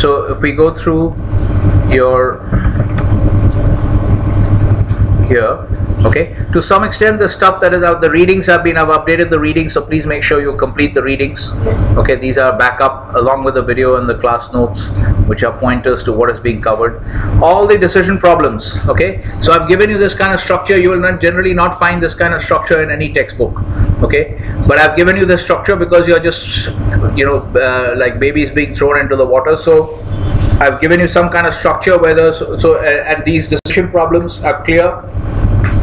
So if we go through your here okay? To some extent the stuff that is out the readings have been i've updated the readings so please make sure you complete the readings. Okay these are backup along with the video and the class notes which are pointers to what is being covered. All the decision problems okay? So i've given you this kind of structure. You will not generally not find this kind of structure in any textbook okay? But i've given you this structure because you're just you know uh, like babies being thrown into the water. So I've given you some kind of structure where the so, so uh, and these decision problems are clear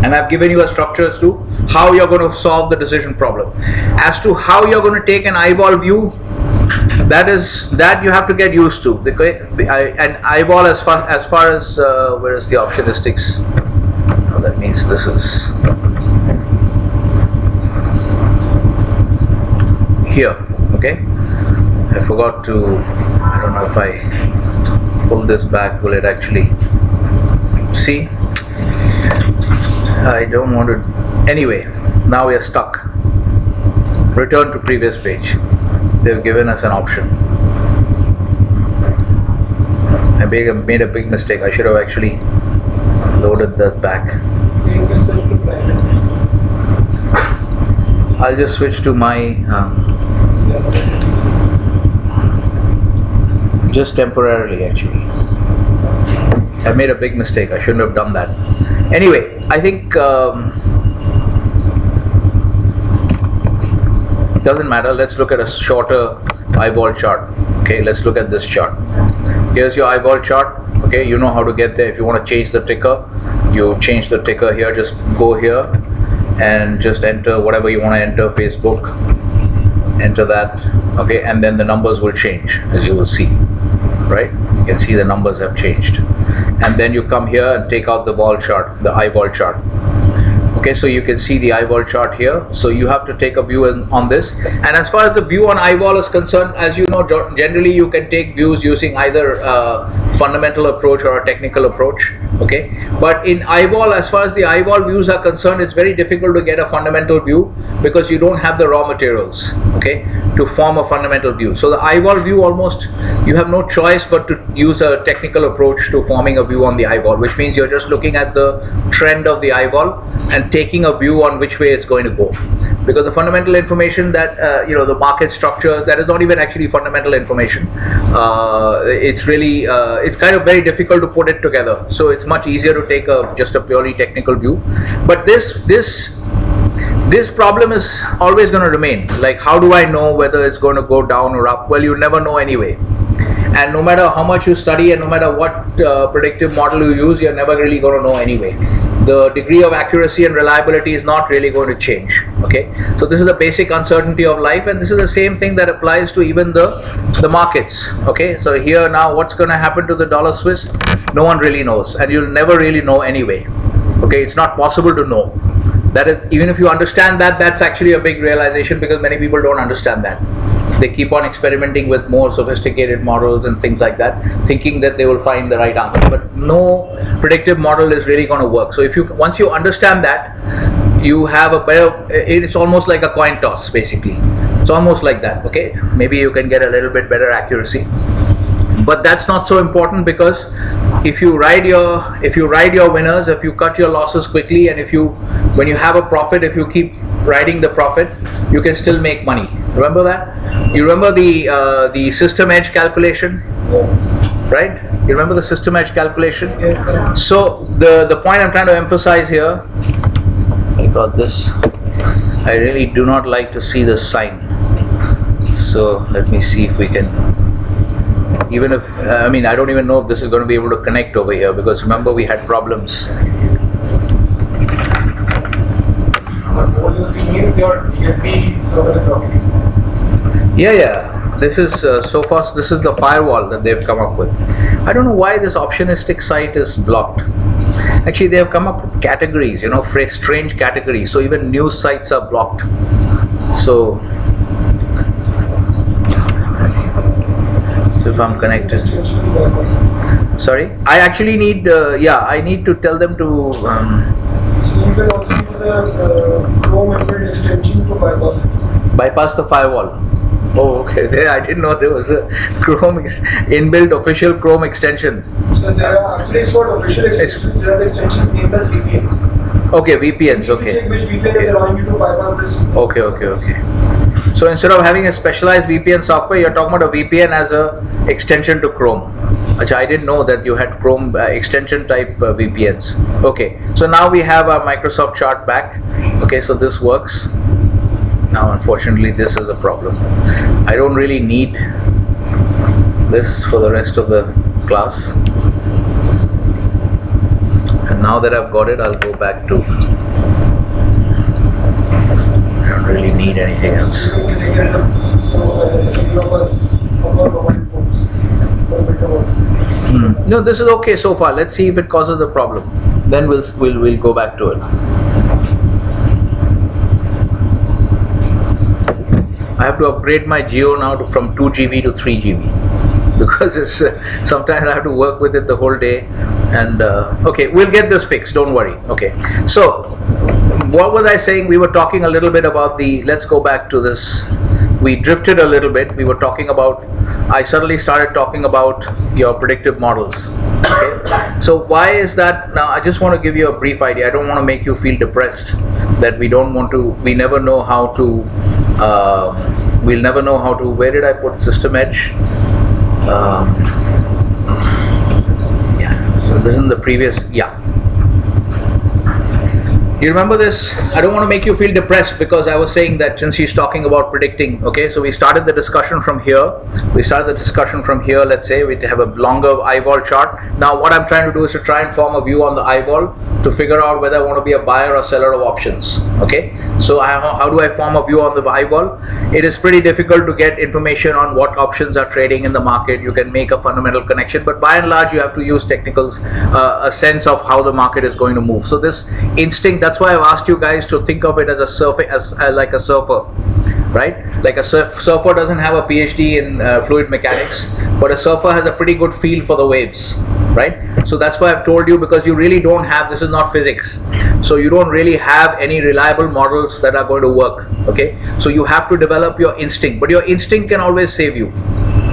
and I've given you a structure as to how you're going to solve the decision problem. As to how you're going to take an IVol view, that is that you have to get used to. The, an IVol as far as far as uh, where is the optionistics? Oh, that means this is here. Okay, I forgot to. I don't know if I pull this back will it actually see I don't want to anyway now we are stuck. Return to previous page. They've given us an option. I made a big mistake. I should have actually loaded that back. I'll just switch to my um, just temporarily actually I made a big mistake. I shouldn't have done that. Anyway I think um, doesn't matter. Let's look at a shorter IVol chart. Okay let's look at this chart. Here's your IVol chart. Okay you know how to get there. If you want to change the ticker you change the ticker here. Just go here and just enter whatever you want to enter Facebook. Enter that. Okay and then the numbers will change as you will see. Right you can see the numbers have changed. And then you come here and take out the wall chart the IVol chart okay so you can see the IVol chart here. So you have to take a view in, on this. And as far as the view on IVol is concerned as you know generally you can take views using either a fundamental approach or a technical approach. Okay? But in IVol as far as the IVol views are concerned it's very difficult to get a fundamental view because you don't have the raw materials okay to form a fundamental view. So the IVol view almost you have no choice but to use a technical approach to forming a view on the IVol which means you're just looking at the trend of the IVol and taking a view on which way it's going to go. Because the fundamental information that uh, you know the market structure that is not even actually fundamental information. Uh, it's really uh, it's kind of very difficult to put it together. So it's much easier to take a just a purely technical view. But this this this problem is always going to remain. Like how do i know whether it's going to go down or up? Well you never know anyway. And no matter how much you study and no matter what uh, predictive model you use you're never really going to know anyway the degree of accuracy and reliability is not really going to change okay? So this is the basic uncertainty of life and this is the same thing that applies to even the the markets okay? So here now what's going to happen to the dollar swiss? No one really knows and you'll never really know anyway okay? It's not possible to know. That is even if you understand that that's actually a big realization because many people don't understand that they keep on experimenting with more sophisticated models and things like that thinking that they will find the right answer. But no predictive model is really going to work. So if you once you understand that you have a better it's almost like a coin toss basically. It's almost like that okay? Maybe you can get a little bit better accuracy. But that's not so important because if you ride your if you ride your winners if you cut your losses quickly and if you when you have a profit if you keep riding the profit you can still make money. Remember that? You remember the uh, the system edge calculation? Right? You remember the system edge calculation? Yes, so the the point i'm trying to emphasize here i got this. I really do not like to see the sign. So let me see if we can even if I mean I don't even know if this is going to be able to connect over here because remember we had problems yeah yeah this is uh, so far this is the firewall that they've come up with I don't know why this optionistic site is blocked actually they have come up with categories you know strange categories so even news sites are blocked so so if I'm connected. Sorry, I actually need. Uh, yeah, I need to tell them to. Um, you can also use a uh, Chrome extension to bypass it. Bypass the firewall. Oh, okay. There, I didn't know there was a Chrome inbuilt official Chrome extension. So there are actually it's not official extensions. There are the extensions named as VPN. Okay, VPNs. Can check Okay. which VPN is allowing you to bypass this. Okay, okay, okay. So instead of having a specialized VPN software, you're talking about a VPN as a extension to Chrome. Achha, I didn't know that you had Chrome uh, extension type uh, VPNs. Okay, so now we have our Microsoft chart back. Okay, so this works. Now, unfortunately, this is a problem. I don't really need this for the rest of the class. And now that I've got it, I'll go back to. Really need anything else. Hmm. No, this is okay so far. Let's see if it causes a problem. Then we'll we'll we'll go back to it. I have to upgrade my Jio now to, from 2 GB to 3 GB because it's uh, sometimes I have to work with it the whole day. And uh, okay, we'll get this fixed. Don't worry. Okay. So, what was I saying? We were talking a little bit about the. Let's go back to this. We drifted a little bit. We were talking about. I suddenly started talking about your predictive models. Okay. So why is that? Now I just want to give you a brief idea. I don't want to make you feel depressed that we don't want to. We never know how to. Uh, we'll never know how to. Where did I put System Edge? Um, yeah. So this is in the previous. Yeah. You remember this? I don't want to make you feel depressed because I was saying that since she's talking about predicting, okay, so we started the discussion from here. We started the discussion from here, let's say we have a longer IVol chart. Now, what I'm trying to do is to try and form a view on the IVol to figure out whether I want to be a buyer or seller of options, okay? So, I, how, do I form a view on the IVol? It is pretty difficult to get information on what options are trading in the market. You can make a fundamental connection, but by and large, you have to use technicals, uh, a sense of how the market is going to move. So, this instinct, that's why I've asked you guys to think of it as a surfer, as uh, like a surfer, right? Like a surf, surfer doesn't have a PhD in uh, fluid mechanics, but a surfer has a pretty good feel for the waves, right? So that's why I've told you because you really don't have this is not physics, so you don't really have any reliable models that are going to work. Okay, so you have to develop your instinct, but your instinct can always save you.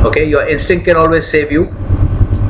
Okay, your instinct can always save you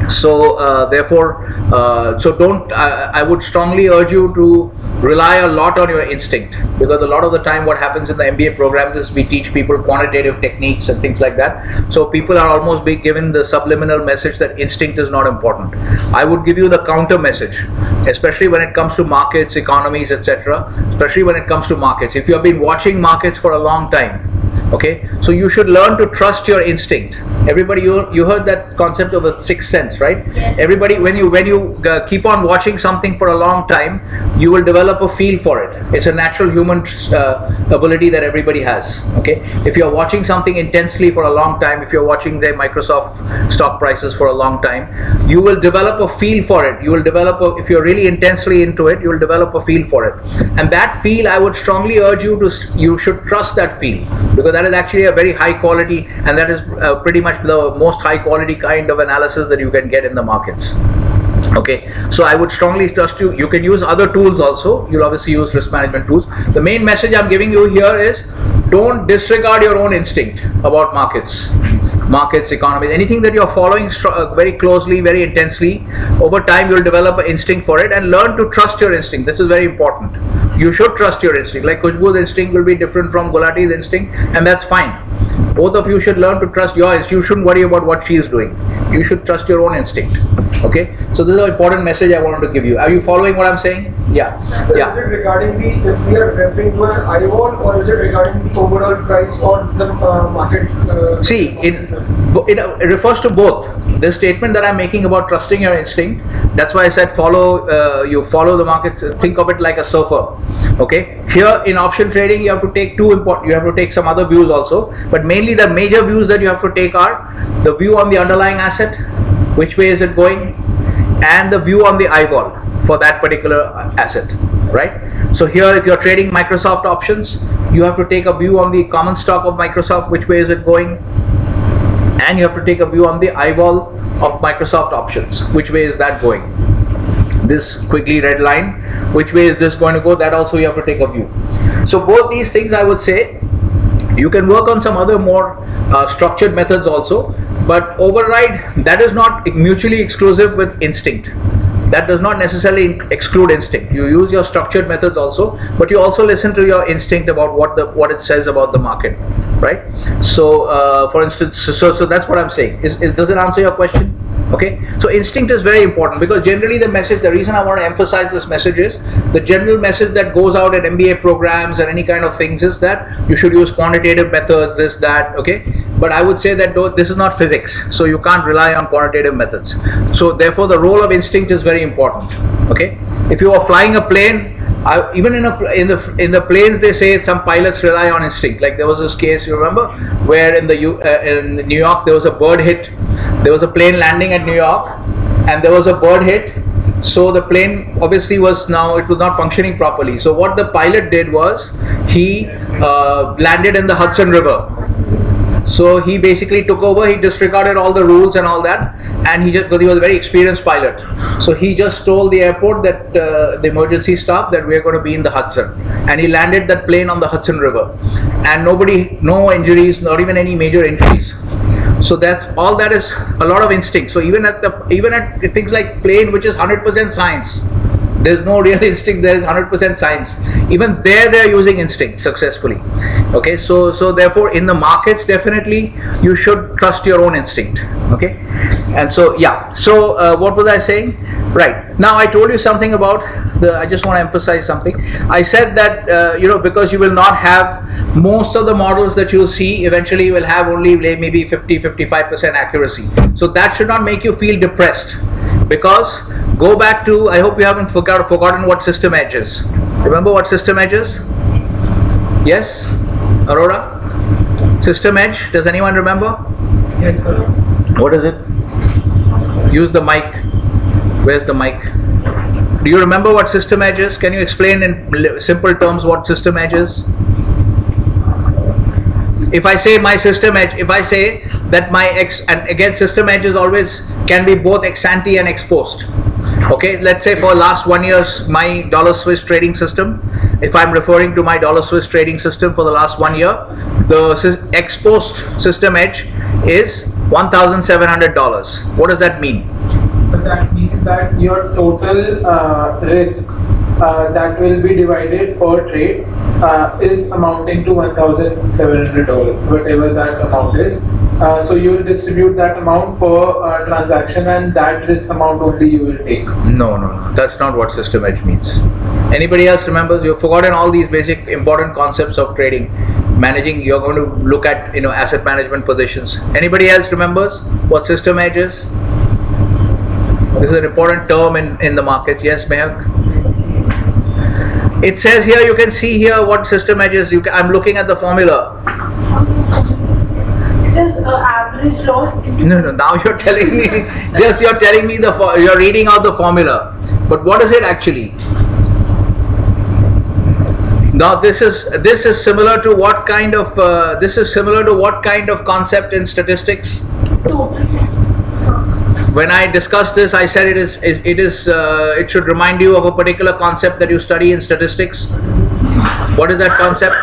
so uh, therefore uh, so don't I, I would strongly urge you to rely a lot on your instinct. Because a lot of the time what happens in the mba programs is we teach people quantitative techniques and things like that. So people are almost being given the subliminal message that instinct is not important. I would give you the counter message especially when it comes to markets economies etc especially when it comes to markets. If you have been watching markets for a long time okay? So you should learn to trust your instinct. Everybody you, you heard that concept of the sixth sense right? Yes. everybody when you when you uh, keep on watching something for a long time you will develop a feel for it. It's a natural human uh, ability that everybody has okay? If you're watching something intensely for a long time if you're watching the microsoft stock prices for a long time you will develop a feel for it. You will develop a, if you're really intensely into it you will develop a feel for it. And that feel i would strongly urge you to you should trust that feel. Because that is actually a very high quality and that is uh, pretty much the most high quality kind of analysis that you can get in the markets. Okay so i would strongly trust you you can use other tools also. You'll obviously use risk management tools. The main message i'm giving you here is don't disregard your own instinct about markets markets economies anything that you're following uh, very closely very intensely over time you'll develop an instinct for it and learn to trust your instinct. This is very important. You should trust your instinct. Like Kushbu's instinct will be different from Gulati's instinct and that's fine both of you should learn to trust your instinct you shouldn't worry about what she is doing you should trust your own instinct okay so this is an important message i wanted to give you are you following what i'm saying yeah So yeah Is it regarding the if we are referring to an IVol or is it regarding the overall price or the uh, market? Uh, See, it, it it refers to both. This statement that I'm making about trusting your instinct, that's why I said follow, uh, you follow the markets, think of it like a surfer. Okay, here in option trading, you have to take two important, you have to take some other views also, but mainly the major views that you have to take are the view on the underlying asset, which way is it going, and the view on the IVol for that particular asset right? So here if you're trading microsoft options you have to take a view on the common stock of microsoft which way is it going and you have to take a view on the IVol of microsoft options which way is that going? This quickly red line which way is this going to go? That also you have to take a view. So both these things i would say You can work on some other more uh, structured methods also, but override that is not mutually exclusive with instinct. That does not necessarily exclude instinct. You use your structured methods also but you also listen to your instinct about what the what it says about the market right? So uh, for instance so so that's what i'm saying. Is, is, does it answer your question okay? So instinct is very important because generally the message the reason i want to emphasize this message is the general message that goes out at mba programs and any kind of things is that you should use quantitative methods this that okay but i would say that this is not physics so you can't rely on quantitative methods. So therefore the role of instinct is very important okay? If you are flying a plane I, even in, a, in the in the planes they say some pilots rely on instinct. Like there was this case you remember? Where in the uh, in New York there was a bird hit. There was a plane landing at New York and there was a bird hit. So the plane obviously was now it was not functioning properly. So what the pilot did was he uh, landed in the Hudson River so he basically took over. He disregarded all the rules and all that, and he just because he was a very experienced pilot. So he just told the airport that uh, the emergency staff that we're going to be in the Hudson, and he landed that plane on the Hudson River, and nobody, no injuries, not even any major injuries. So that's all. That is a lot of instinct. So even at the even at things like plane, which is 100% science, there's no real instinct. There is 100% science. Even there they're using instinct successfully. Okay? So so therefore in the markets definitely you should trust your own instinct. Okay? And so yeah. So uh, what was i saying? Right. Now i told you something about the i just want to emphasize something. I said that uh, you know because you will not have most of the models that you'll see eventually will have only maybe 50 55% accuracy. So that should not make you feel depressed because go back to I hope you haven't forgot, forgotten what system edge is. Remember what system edge is? Yes? Aurora? System edge does anyone remember? Yes sir. What is it? Use the mic. Where's the mic? Do you remember what system edge is? Can you explain in simple terms what system edge is? If I say my system edge, if I say that my x and again system edge is always can be both ex ante and ex post. Okay, let's say for last one year's my dollar Swiss trading system, if I'm referring to my dollar Swiss trading system for the last one year, the ex post system edge is $1,700. What does that mean? So that means that your total uh, risk uh, that will be divided per trade uh, is amounting to $1,700, whatever that amount is. Uh, so you will distribute that amount per uh, transaction and that risk amount only you will take. No, no, no. That's not what system edge means. Anybody else remembers? You've forgotten all these basic important concepts of trading. Managing, you're going to look at, you know, asset management positions. Anybody else remembers what system edge is? This is an important term in, in the markets. Yes, Mehak? It says here, you can see here what system edges. You can, I'm looking at the formula. Uh, average loss. No, no. Now you're telling me, just you're telling me the you're reading out the formula. But what is it actually? Now this is this is similar to what kind of uh, this is similar to what kind of concept in statistics? When I discussed this, I said it is, it is uh, it should remind you of a particular concept that you study in statistics. What is that concept?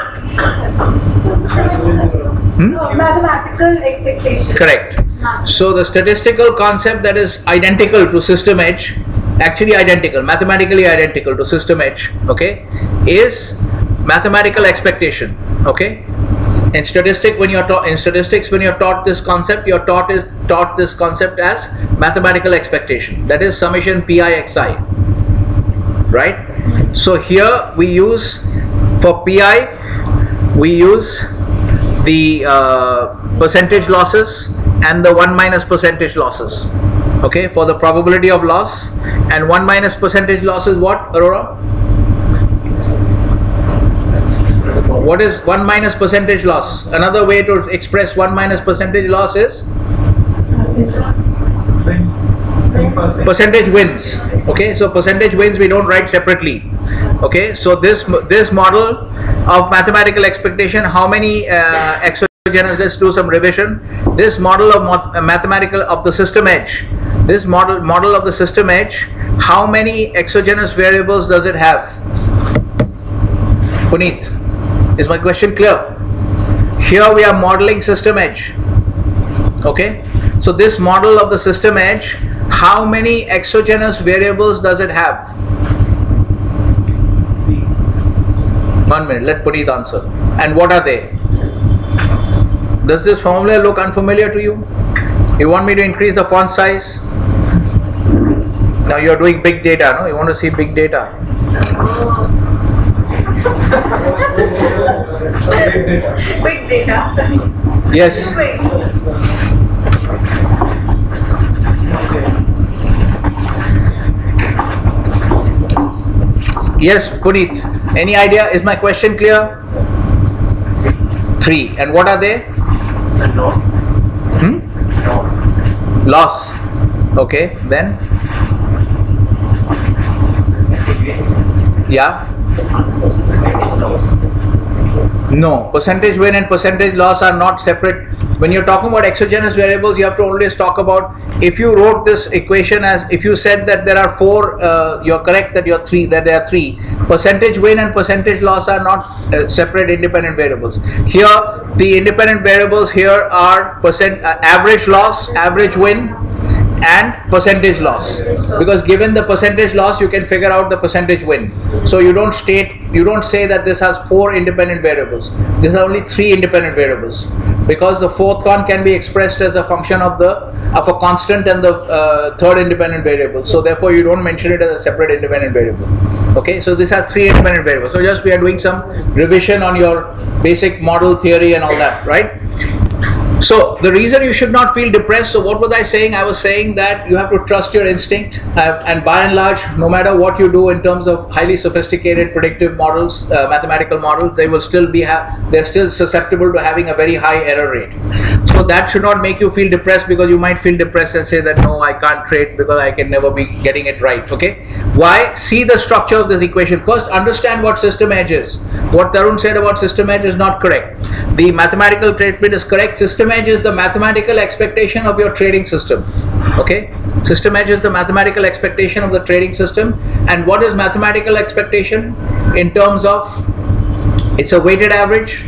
Hmm? mathematical expectation. Correct. So the statistical concept that is identical to system edge, actually identical, mathematically identical to system edge, okay, is mathematical expectation. Okay, in statistics when you're taught in statistics when you're taught this concept you're taught is taught this concept as mathematical expectation. That is summation pi xi right? So here we use for pi we use the uh, percentage losses and the 1 minus percentage losses. Okay? For the probability of loss and 1 minus percentage loss is what aurora what is 1 minus percentage loss? Another way to express 1 minus percentage loss is? Percentage wins. Okay so percentage wins we don't write separately. Okay so this this model of mathematical expectation how many uh, exogenous let's do some revision? This model of mathematical of the system edge. This model model of the system edge how many exogenous variables does it have? Puneet is my question clear? here we are modeling system edge. Okay? So this model of the system edge how many exogenous variables does it have? One minute. Let Puneet answer. And what are they? Does this formula look unfamiliar to you? You want me to increase the font size? Now you're doing big data no? You want to see big data Quick data. yes. Yes, Puneet. Any idea? Is my question clear? Three. And what are they? loss, Hmm? loss, Loss. Okay. Then? Yeah. No. Percentage win and percentage loss are not separate. When you're talking about exogenous variables, you have to always talk about if you wrote this equation as if you said that there are four, uh, you're correct that you're three, that there are three. Percentage win and percentage loss are not uh, separate independent variables. Here, the independent variables here are percent uh, average loss, average win, and percentage loss. Because given the percentage loss you can figure out the percentage win. So you don't state you don't say that this has four independent variables. This is only three independent variables. Because the fourth one can be expressed as a function of the of a constant and the uh, third independent variable. So therefore you don't mention it as a separate independent variable. Okay? So this has three independent variables. So just we are doing some revision on your basic model theory and all that right so the reason you should not feel depressed. So what was I saying? I was saying that you have to trust your instinct, uh, and by and large, no matter what you do in terms of highly sophisticated predictive models, uh, mathematical models, they will still be they're still susceptible to having a very high error rate. So that should not make you feel depressed because you might feel depressed and say that no, I can't trade because I can never be getting it right. Okay, why? See the structure of this equation first. Understand what system edge is. What Tarun said about system edge is not correct. The mathematical treatment is correct. System edge is the mathematical expectation of your trading system. Okay, system edge is the mathematical expectation of the trading system. And what is mathematical expectation in terms of? It's a weighted average.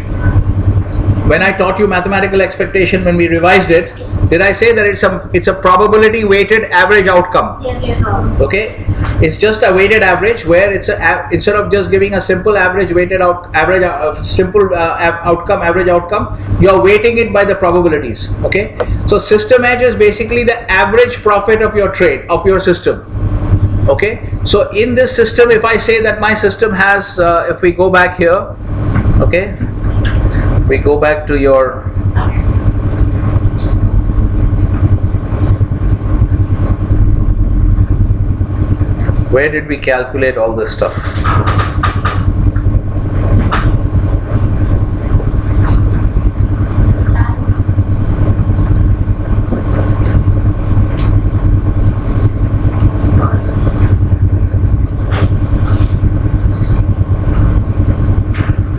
When I taught you mathematical expectation when we revised it, did I say that it's a it's a probability weighted average outcome? Yes, yes, sir. okay it's just a weighted average where it's a instead of just giving a simple average weighted out average uh, simple uh, outcome average outcome you're weighting it by the probabilities okay? So system edge is basically the average profit of your trade of your system okay? So in this system if i say that my system has uh, if we go back here okay? We go back to your where did we calculate all this stuff?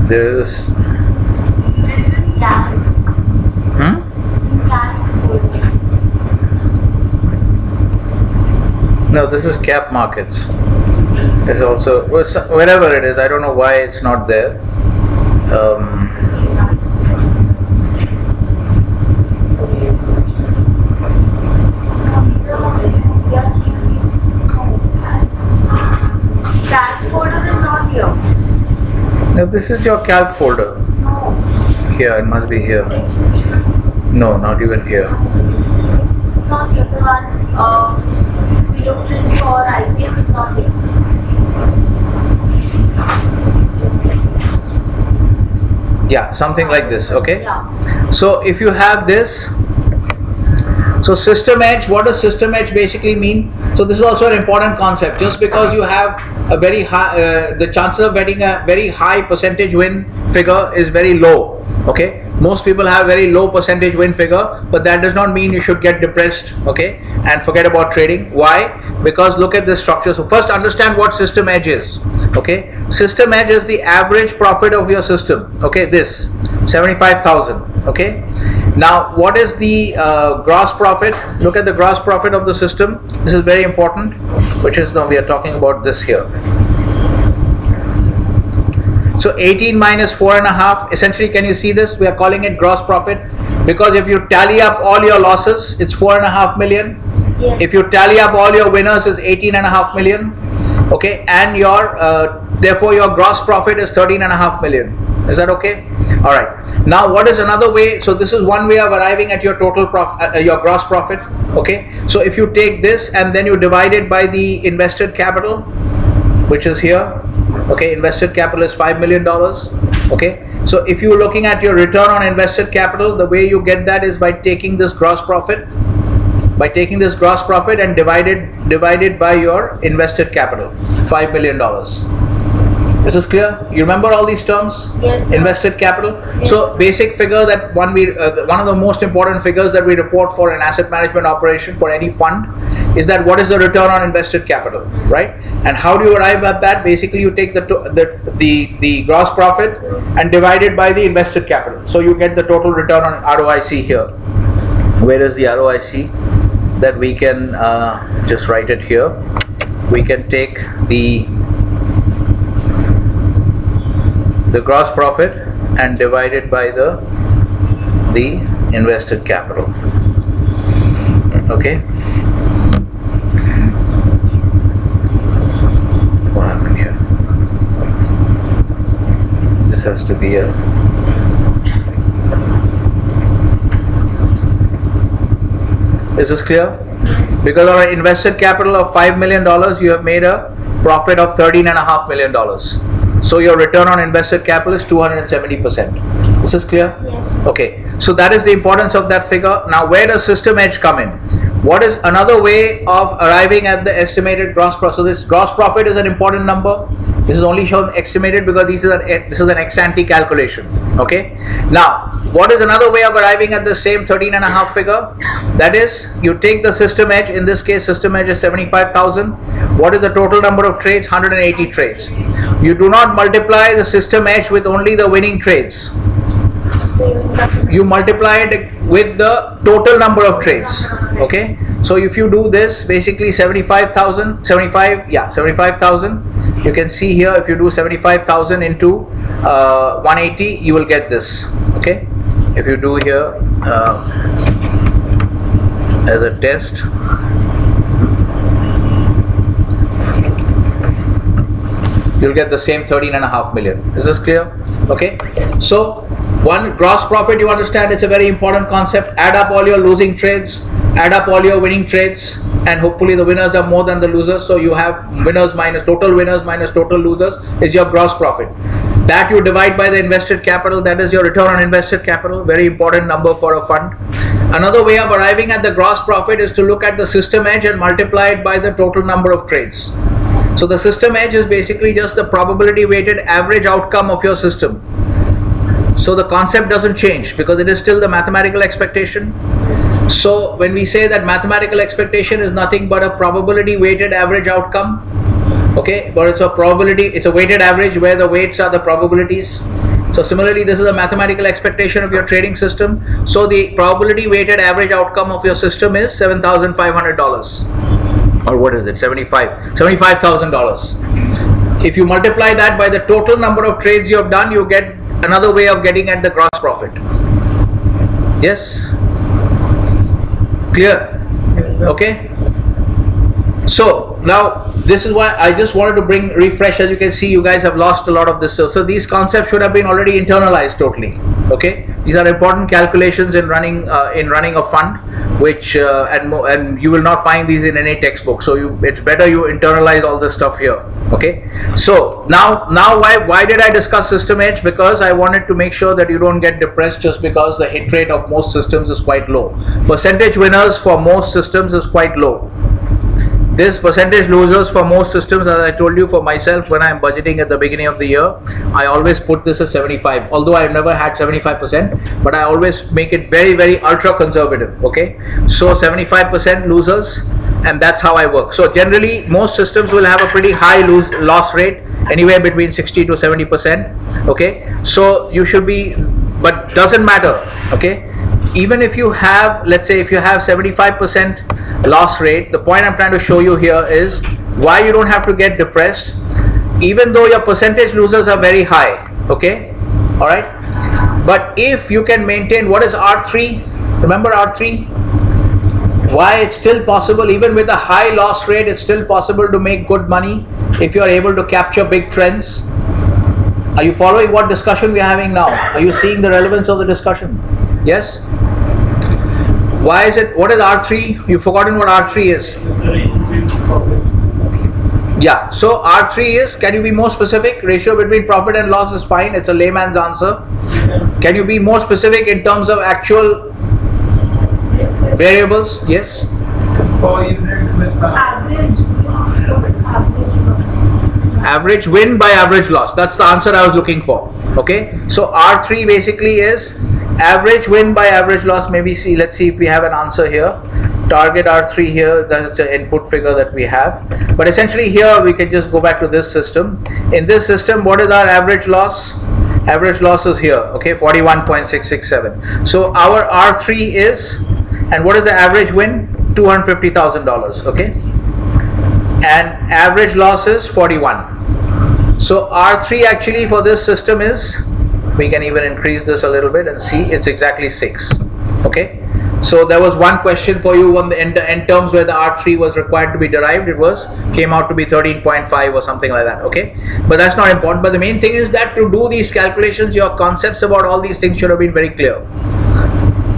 There is hmm? No this is cap markets it's also wherever it is i don't know why it's not there um, folder is not here. now this is your calc folder No. here it must be here no not even here not here. The one for IPM is not yeah something like this okay Yeah. So if you have this, so system edge, what does system edge basically mean? So this is also an important concept. Just because you have a very high, uh, the chances of getting a very high percentage win figure is very low. Okay, most people have very low percentage win figure, but that does not mean you should get depressed. Okay, and forget about trading. Why? Because look at this structure. So first understand what system edge is. Okay, system edge is the average profit of your system. Okay, this 75,000. Okay, now what is the uh, gross profit? Look at the gross profit of the system. This is very important, which is now we are talking about this here. So 18 minus four and a half, essentially can you see this? We are calling it gross profit because if you tally up all your losses, it's four and a half million. Yes. If you tally up all your winners, is 18 and a half million. Okay, and your uh, therefore your gross profit is 13 and a half million. Is that okay? All right. Now, what is another way? So this is one way of arriving at your total profit, uh, your gross profit. Okay. So if you take this and then you divide it by the invested capital, which is here. Okay, invested capital is five million dollars. Okay, so if you're looking at your return on invested capital, the way you get that is by taking this gross profit by taking this gross profit and divided divided by your invested capital, five million dollars. This is clear. You remember all these terms? Yes. Invested capital. So basic figure that one we uh, one of the most important figures that we report for an asset management operation for any fund is that what is the return on invested capital, right? And how do you arrive at that? Basically, you take the the the, the gross profit and divide it by the invested capital. So you get the total return on ROIC here. Where is the ROIC? That we can uh, just write it here. We can take the the gross profit and divide it by the the invested capital okay what happened here this has to be a is this clear Yes. because on an invested capital of $5 million, you have made a profit of $13.5 million. So your return on invested capital is 270%. Is this is clear? Yes. Okay, so that is the importance of that figure. Now, where does system edge come in? What is another way of arriving at the estimated gross profit? So this gross profit is an important number. This is only shown estimated because this is an this is an ex ante calculation. Okay. Now, what is another way of arriving at the same 13 and a half figure? That is, you take the system edge. In this case, system edge is 75,000. What is the total number of trades? 180 trades. You do not multiply the system edge with only the winning trades you multiply it with the total number of trades okay so if you do this basically 75000 75 yeah 75000 you can see here if you do 75000 into uh, 180 you will get this okay? If you do here uh, as a test you'll get the same 13 and a half million. Is this clear? Okay? So one gross profit you understand it's a very important concept. Add up all your losing trades add up all your winning trades and hopefully the winners are more than the losers so you have winners minus total winners minus total losers is your gross profit that you divide by the invested capital that is your return on invested capital very important number for a fund another way of arriving at the gross profit is to look at the system edge and multiply it by the total number of trades so the system edge is basically just the probability weighted average outcome of your system. So the concept doesn't change because it is still the mathematical expectation. So when we say that mathematical expectation is nothing but a probability weighted average outcome, okay, but it's a probability, it's a weighted average where the weights are the probabilities. So similarly, this is a mathematical expectation of your trading system. So the probability weighted average outcome of your system is seven thousand five hundred dollars. Or what is it? 75 $75000 if you multiply that by the total number of trades you have done you get another way of getting at the gross profit. Yes clear? Okay so now this is why I just wanted to bring refresh. As you can see you guys have lost a lot of this so, so these concepts should have been already internalized totally okay? These are important calculations in running uh, in running a fund which uh, and and you will not find these in any textbook. So you it's better you internalize all this stuff here okay? So now now why why did I discuss system edge because I wanted to make sure that you don't get depressed just because the hit rate of most systems is quite low. Percentage winners for most systems is quite low this percentage losers for most systems as i told you for myself when i'm budgeting at the beginning of the year i always put this as 75 although i've never had 75% but i always make it very very ultra conservative okay? So 75% losers and that's how i work. So generally most systems will have a pretty high lose loss rate anywhere between 60 to 70% okay? So you should be but doesn't matter okay even if you have let's say if you have 75% loss rate the point i'm trying to show you here is why you don't have to get depressed even though your percentage losers are very high Okay, all right. But if you can maintain what is R3, remember R3? Why it's still possible, even with a high loss rate, it's still possible to make good money if you are able to capture big trends. Are you following what discussion we are having now? Are you seeing the relevance of the discussion? Yes? Why is it, what is R3? You've forgotten what R3 is. Yeah, so R3 is, can you be more specific? Ratio between profit and loss is fine, it's a layman's answer. Can you be more specific in terms of actual variables? Yes? Average win by average loss. That's the answer I was looking for. Okay, so R3 basically is average win by average loss. Maybe see, let's see if we have an answer here. Target R3 here, that's the input figure that we have. But essentially, here we can just go back to this system. In this system, what is our average loss? Average loss is here, okay, 41.667. So our R3 is, and what is the average win? $250,000, okay? and average loss is 41 so R3 actually for this system is we can even increase this a little bit and see it's exactly 6 okay? So there was one question for you on the end, in terms where the R3 was required to be derived it was came out to be 13.5 or something like that okay? But that's not important but the main thing is that to do these calculations your concepts about all these things should have been very clear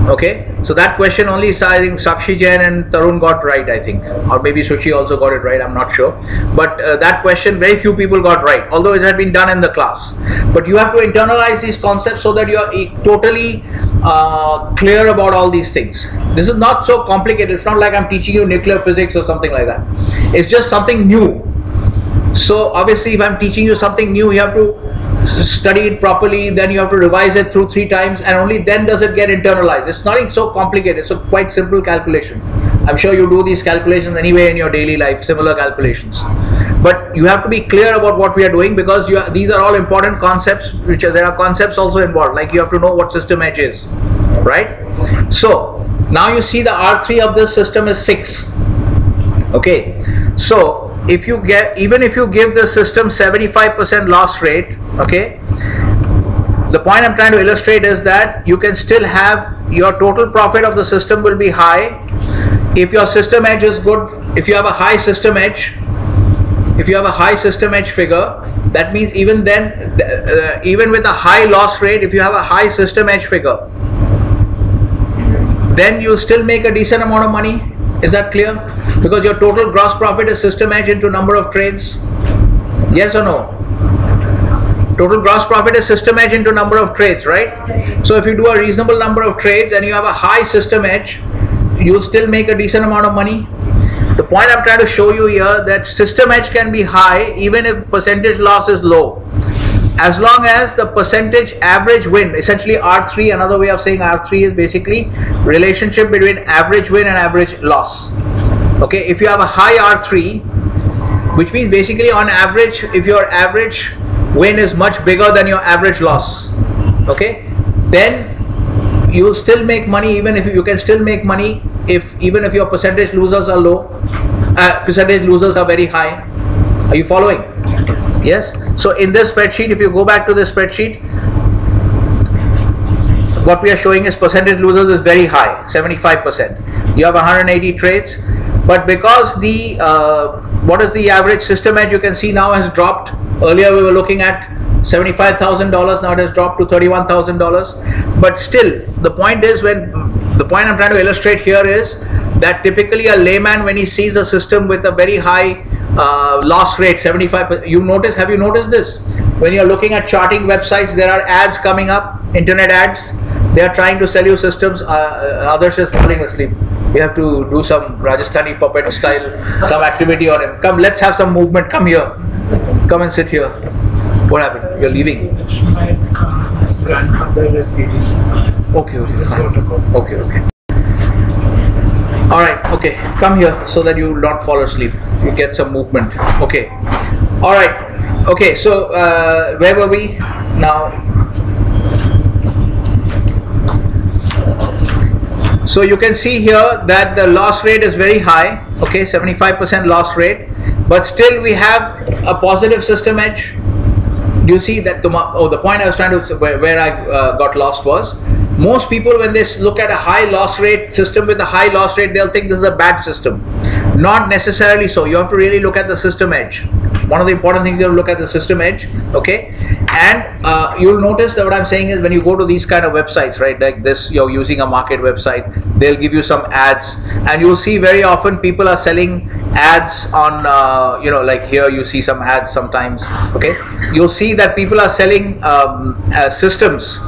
okay? So that question only I think Sakshi Jain and Tarun got right I think. Or maybe Sushi also got it right I'm not sure. But uh, that question very few people got right although it had been done in the class. But you have to internalize these concepts so that you are e- totally uh, clear about all these things. This is not so complicated. It's not like I'm teaching you nuclear physics or something like that. It's just something new. So obviously if I'm teaching you something new you have to study it properly then you have to revise it through three times and only then does it get internalized. It's nothing so complicated. It's a quite simple calculation. I'm sure you do these calculations anyway in your daily life similar calculations. But you have to be clear about what we are doing because are, these are all important concepts which are, there are concepts also involved. Like you have to know what system edge is right? So now you see the R3 of this system is 6 okay? So if you get even if you give the system 75% loss rate okay the point i'm trying to illustrate is that you can still have your total profit of the system will be high if your system edge is good if you have a high system edge if you have a high system edge figure that means even then uh, even with a high loss rate if you have a high system edge figure then you still make a decent amount of money. Is that clear? Because your total gross profit is system edge into number of trades. Yes or no? Total gross profit is system edge into number of trades, right? So if you do a reasonable number of trades and you have a high system edge, you'll still make a decent amount of money. The point I'm trying to show you here that system edge can be high even if percentage loss is low as long as the percentage average win essentially r3 another way of saying r3 is basically relationship between average win and average loss. Okay if you have a high r3 which means basically on average if your average win is much bigger than your average loss okay then you will still make money even if you can still make money if even if your percentage losers are low uh, percentage losers are very high. Are you following yes? So in this spreadsheet if you go back to the spreadsheet what we are showing is percentage losers is very high 75% you have 180 trades but because the uh, what is the average system edge you can see now has dropped. Earlier we were looking at $75,000 now it has dropped to $31,000 but still the point is when the point I'm trying to illustrate here is that typically a layman when he sees a system with a very high uh, loss rate 75%. you notice have you noticed this when you're looking at charting websites there are ads coming up internet ads they are trying to sell you systems uh, uh, others is falling asleep we have to do some rajasthani puppet style some activity on him come let's have some movement come here come and sit here what happened you're leaving my grandmother is serious. okay okay Just fine. got to go. okay okay all right okay come here so that you not fall asleep. You get some movement okay. All right okay so uh, where were we now? So you can see here that the loss rate is very high okay 75% loss rate but still we have a positive system edge. Do you see that? The, oh, the point I was trying to where, where I uh, got lost was most people when they look at a high loss rate system with a high loss rate, they'll think this is a bad system. Not necessarily so. You have to really look at the system edge. One of the important things you have to look at the system edge. Okay, and uh, you'll notice that what I'm saying is when you go to these kind of websites, right, like this, you're using a market website, they'll give you some ads, and you'll see very often people are selling ads on, uh, you know, like here you see some ads sometimes. Okay, you'll see that people are selling um, uh, systems.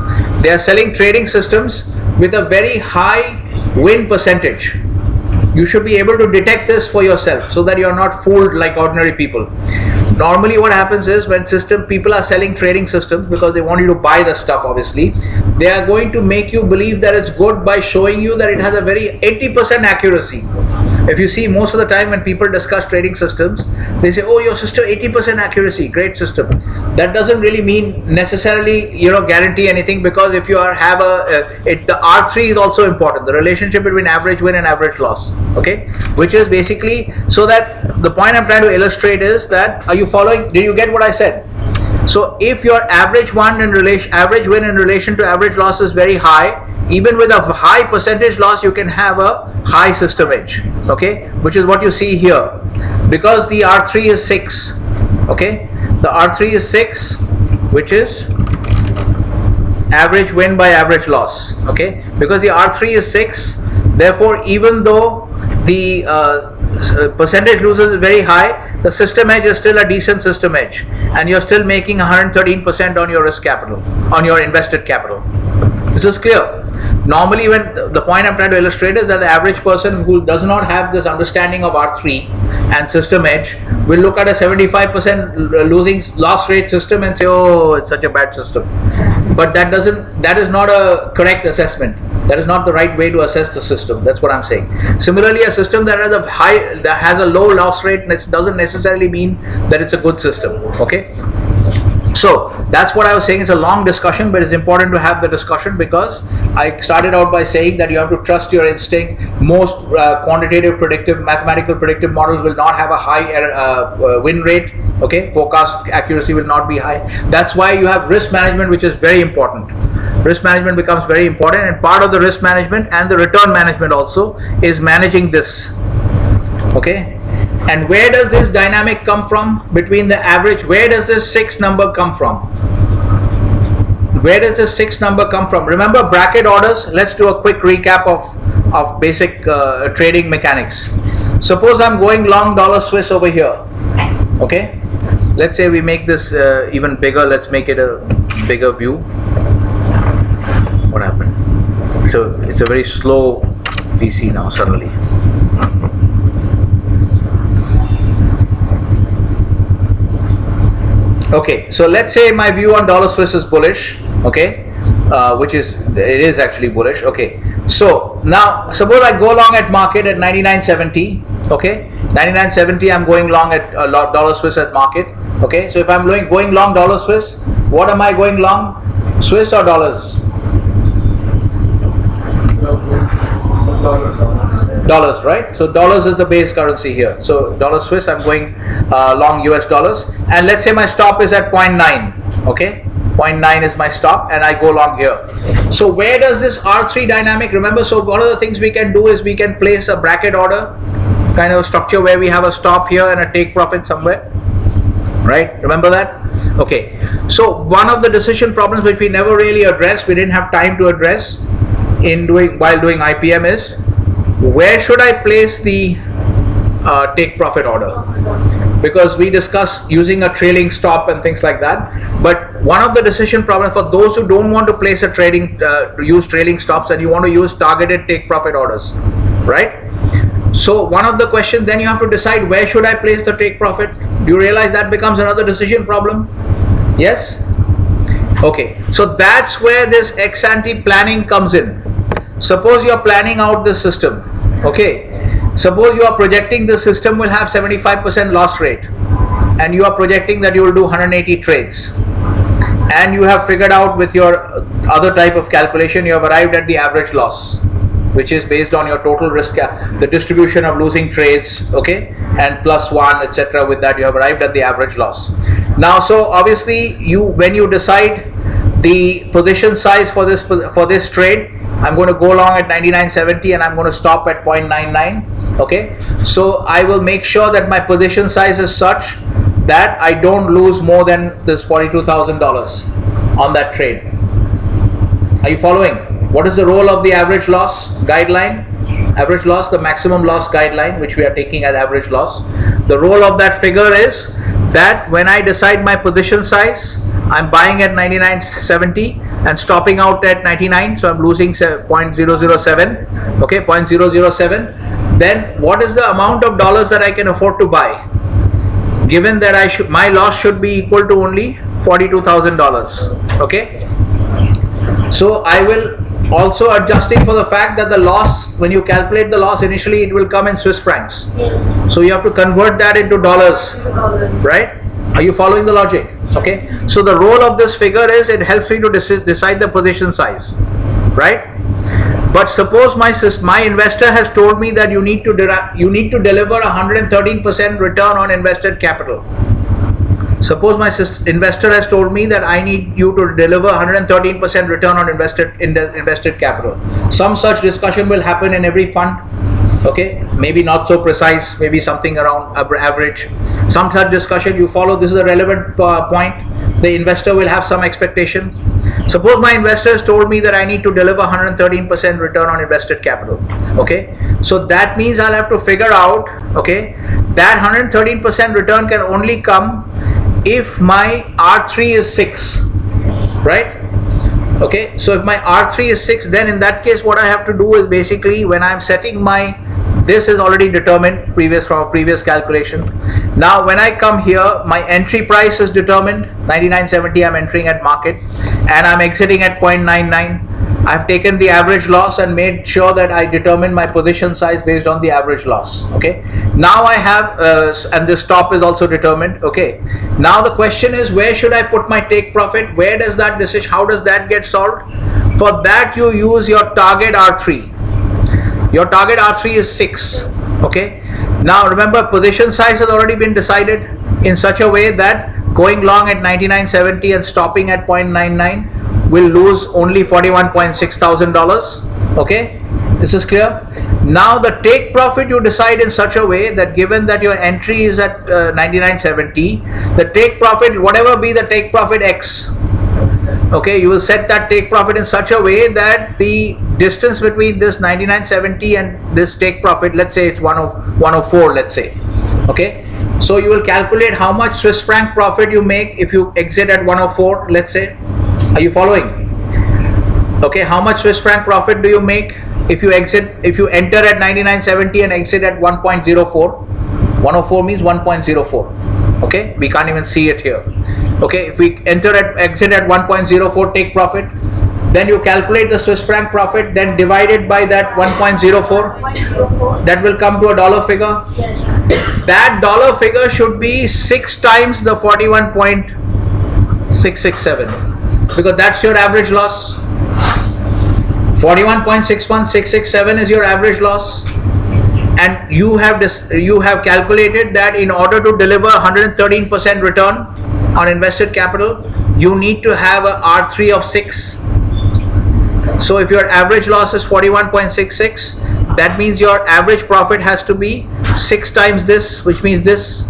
They are selling trading systems with a very high win percentage. You should be able to detect this for yourself so that you're not fooled like ordinary people. Normally what happens is when system people are selling trading systems because they want you to buy the stuff obviously they are going to make you believe that it's good by showing you that it has a very 80% accuracy if you see most of the time when people discuss trading systems, they say, "Oh, your system 80% accuracy, great system." That doesn't really mean necessarily you know guarantee anything because if you are have a uh, it, the R3 is also important, the relationship between average win and average loss. Okay, which is basically so that the point I'm trying to illustrate is that are you following? Did you get what I said? So if your average one in relation average win in relation to average loss is very high, even with a high percentage loss you can have a high system edge okay? Which is what you see here. Because the R3 is 6 okay? The R3 is 6 which is average win by average loss okay? Because the R3 is 6 therefore even though the uh, percentage losses is very high the system edge is still a decent system edge and you're still making 113% on your risk capital on your invested capital this is clear. Normally when the point i'm trying to illustrate is that the average person who does not have this understanding of r3 and system edge will look at a 75% uh, losing loss rate system and say oh it's such a bad system. But that doesn't that is not a correct assessment. That is not the right way to assess the system. That's what i'm saying. Similarly a system that has a high that has a low loss rate doesn't necessarily mean that it's a good system. Okay so that's what I was saying. It's a long discussion, but it's important to have the discussion because I started out by saying that you have to trust your instinct. Most uh, quantitative predictive, mathematical predictive models will not have a high uh, uh, win rate. Okay, forecast accuracy will not be high. That's why you have risk management, which is very important. Risk management becomes very important, and part of the risk management and the return management also is managing this. Okay, and where does this dynamic come from between the average? Where does this six number come from? Where does this six number come from? Remember bracket orders? Let's do a quick recap of, of basic uh, trading mechanics. Suppose I'm going long dollar Swiss over here. Okay. Let's say we make this uh, even bigger. Let's make it a bigger view. What happened? So it's a very slow PC now suddenly. Okay, so let's say my view on dollar Swiss is bullish. Okay, uh, which is it is actually bullish. Okay, so now suppose I go long at market at 99.70. Okay, 99.70 I'm going long at uh, dollar Swiss at market. Okay, so if I'm going going long dollar Swiss, what am I going long? Swiss or dollars? Dollars dollars, right? So dollars is the base currency here. So dollar Swiss, I'm going uh, long US dollars, and let's say my stop is at 0.9. Okay, 0.9 is my stop, and I go long here. So where does this R3 dynamic? Remember, so one of the things we can do is we can place a bracket order kind of structure where we have a stop here and a take profit somewhere right remember that okay so one of the decision problems which we never really addressed we didn't have time to address in doing while doing IPM is where should I place the uh, take profit order? Because we discussed using a trailing stop and things like that. But one of the decision problems for those who don't want to place a trading, uh, use trailing stops and you want to use targeted take profit orders, right? So one of the questions then you have to decide where should I place the take profit? Do you realize that becomes another decision problem? Yes? Okay, so that's where this ex ante planning comes in. Suppose you are planning out the system okay. Suppose you are projecting the system will have 75% loss rate and you are projecting that you will do 180 trades. And you have figured out with your other type of calculation you have arrived at the average loss which is based on your total risk uh, the distribution of losing trades okay and plus one etc with that you have arrived at the average loss. Now, so obviously, you when you decide the position size for this for this trade, I'm going to go along at 99.70 and I'm going to stop at 0.99. Okay, so I will make sure that my position size is such that I don't lose more than this $42,000 on that trade. Are you following? What is the role of the average loss guideline? Average loss, the maximum loss guideline, which we are taking as average loss. The role of that figure is that when I decide my position size, I'm buying at 99.70 and stopping out at 99, so I'm losing se- 0.007. Okay, 0.007. Then what is the amount of dollars that I can afford to buy? Given that I should, my loss should be equal to only $42,000. Okay, so I will also adjusting for the fact that the loss, when you calculate the loss initially, it will come in Swiss francs. Yes. So you have to convert that into dollars, 2000. right? Are you following the logic? Okay. So the role of this figure is it helps me to deci- decide the position size, right? But suppose my my investor has told me that you need to you need to deliver 113% return on invested capital. Suppose my investor has told me that I need you to deliver 113% return on invested in invested capital. Some such discussion will happen in every fund. Okay, maybe not so precise, maybe something around average. Some such discussion you follow. This is a relevant uh, point. The investor will have some expectation. Suppose my investor has told me that I need to deliver 113% return on invested capital. Okay, so that means I'll have to figure out. Okay, that 113% return can only come if my R3 is 6, right? Okay, so if my R3 is 6, then in that case, what I have to do is basically when I'm setting my this is already determined previous from a previous calculation. Now, when I come here, my entry price is determined 99.70. I'm entering at market, and I'm exiting at 0.99. I've taken the average loss and made sure that I determine my position size based on the average loss. Okay. Now I have, uh, and the stop is also determined. Okay. Now the question is, where should I put my take profit? Where does that decision? How does that get solved? For that, you use your target R3 your target R3 is 6 okay now remember position size has already been decided in such a way that going long at 99.70 and stopping at 0.99 will lose only 41.6 thousand dollars. Okay? This is clear? Now the take profit you decide in such a way that given that your entry is at uh, 99.70 the take profit whatever be the take profit x okay you will set that take profit in such a way that the distance between this 99.70 and this take profit let's say it's 10 104 let's say okay? So you will calculate how much swiss franc profit you make if you exit at 104 let's say are you following? Okay how much swiss franc profit do you make if you exit if you enter at 99.70 and exit at 1.04 104 means 1.04 okay we can't even see it here. Okay if we enter at exit at 1.04 take profit. Then you calculate the swiss franc profit then divide it by that 1.04 1.04. that will come to a dollar figure. Yes. that dollar figure should be six times the 41.667 because that's your average loss. 41.61667 is your average loss. And you have dis- you have calculated that in order to deliver 113% return on invested capital you need to have a R3 of 6 so if your average loss is 41.66 that means your average profit has to be 6 times this which means this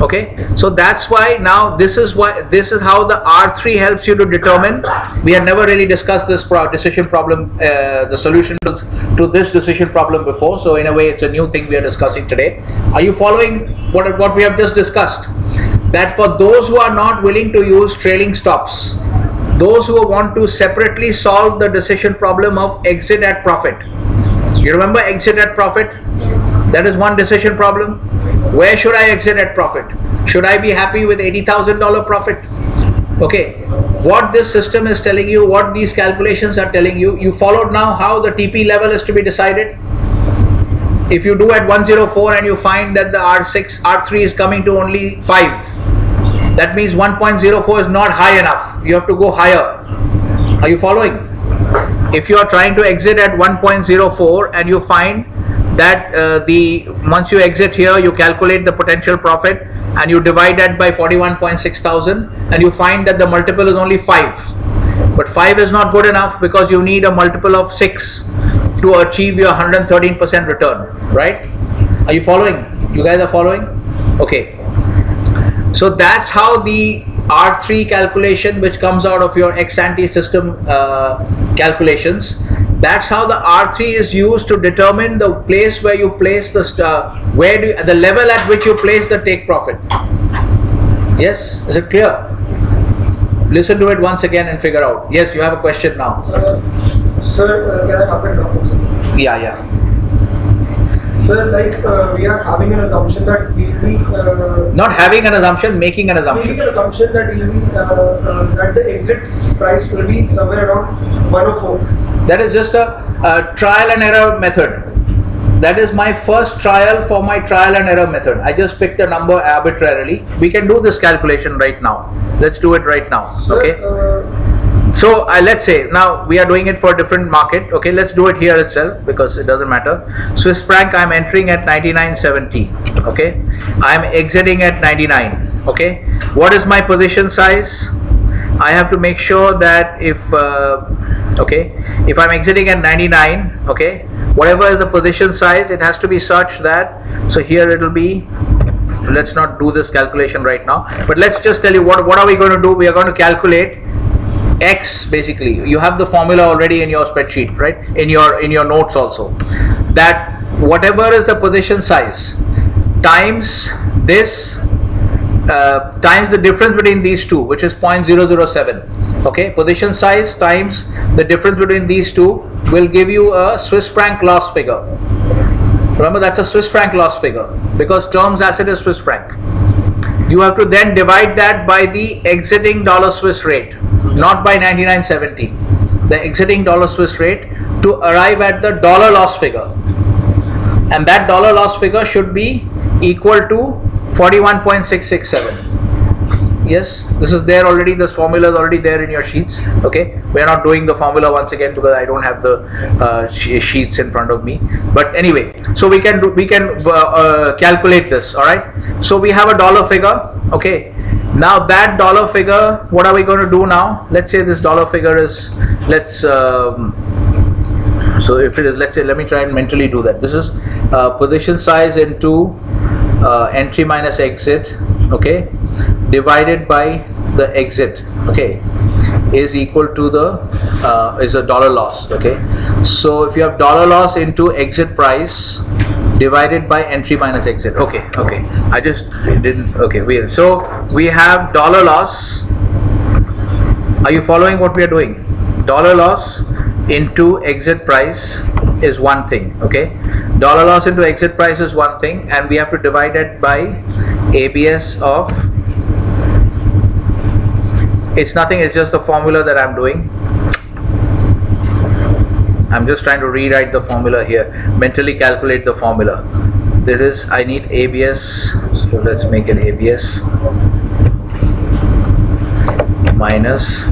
okay? So that's why now this is why this is how the r3 helps you to determine. We had never really discussed this pro- decision problem uh, the solution to, to this decision problem before. So in a way it's a new thing we are discussing today. Are you following what what we have just discussed? That for those who are not willing to use trailing stops those who want to separately solve the decision problem of exit at profit. You remember exit at profit? Yes. that is one decision problem. Where should I exit at profit? Should I be happy with $80,000 profit? Okay, what this system is telling you, what these calculations are telling you, you followed now how the TP level is to be decided. If you do at 104 and you find that the R6, R3 is coming to only 5, that means 1.04 is not high enough. You have to go higher. Are you following? if you are trying to exit at 1.04 and you find that uh, the once you exit here you calculate the potential profit and you divide that by 41.6 thousand and you find that the multiple is only 5 but 5 is not good enough because you need a multiple of 6 to achieve your 113% return right? Are you following? You guys are following? Okay. So that's how the R3 calculation, which comes out of your ex ante system uh, calculations, that's how the R3 is used to determine the place where you place the uh, where do you, the level at which you place the take profit. Yes, is it clear? Listen to it once again and figure out. Yes, you have a question now. Uh, sir, uh, can I up and down? Yeah, yeah. Sir, like uh, we are having an assumption that we'll be uh, Not having an assumption, making an assumption. making an assumption that we'll be uh, uh, that the exit price will be somewhere around 104. That is just a, a trial and error method. That is my first trial for my trial and error method. I just picked a number arbitrarily. We can do this calculation right now. Let's do it right now. Sir, Okay. So uh, let's say now we are doing it for a different market. Okay, let's do it here itself because it doesn't matter. Swiss franc I'm entering at 99.70. Okay, I'm exiting at 99. Okay, what is my position size? I have to make sure that if uh, okay, if I'm exiting at 99, okay, whatever is the position size, it has to be such that so here it will be let's not do this calculation right now but let's just tell you what what are we going to do we are going to calculate x basically. You have the formula already in your spreadsheet right? In your in your notes also. That whatever is the position size times this uh, times the difference between these two which is 0.007 okay? Position size times the difference between these two will give you a swiss franc loss figure. Remember that's a swiss franc loss figure because terms asset is swiss franc. You have to then divide that by the exiting dollar Swiss rate, not by 99.70. The exiting dollar Swiss rate to arrive at the dollar loss figure. And that dollar loss figure should be equal to 41.667. Yes, this is there already. This formula is already there in your sheets. Okay, we are not doing the formula once again because I don't have the uh, sheets in front of me. But anyway, so we can do, we can uh, uh, calculate this. All right. So we have a dollar figure. Okay. Now that dollar figure, what are we going to do now? Let's say this dollar figure is let's. Um, so if it is, let's say, let me try and mentally do that. This is uh, position size into uh, entry minus exit, okay, divided by the exit, okay, is equal to the uh, is a dollar loss, okay. So if you have dollar loss into exit price divided by entry minus exit, okay, okay. I just didn't, okay, weird. So we have dollar loss. Are you following what we are doing? Dollar loss into exit price is one thing, okay? Dollar loss into exit price is one thing, and we have to divide it by ABS of. It's nothing, it's just the formula that I'm doing. I'm just trying to rewrite the formula here, mentally calculate the formula. This is, I need ABS, so let's make it ABS minus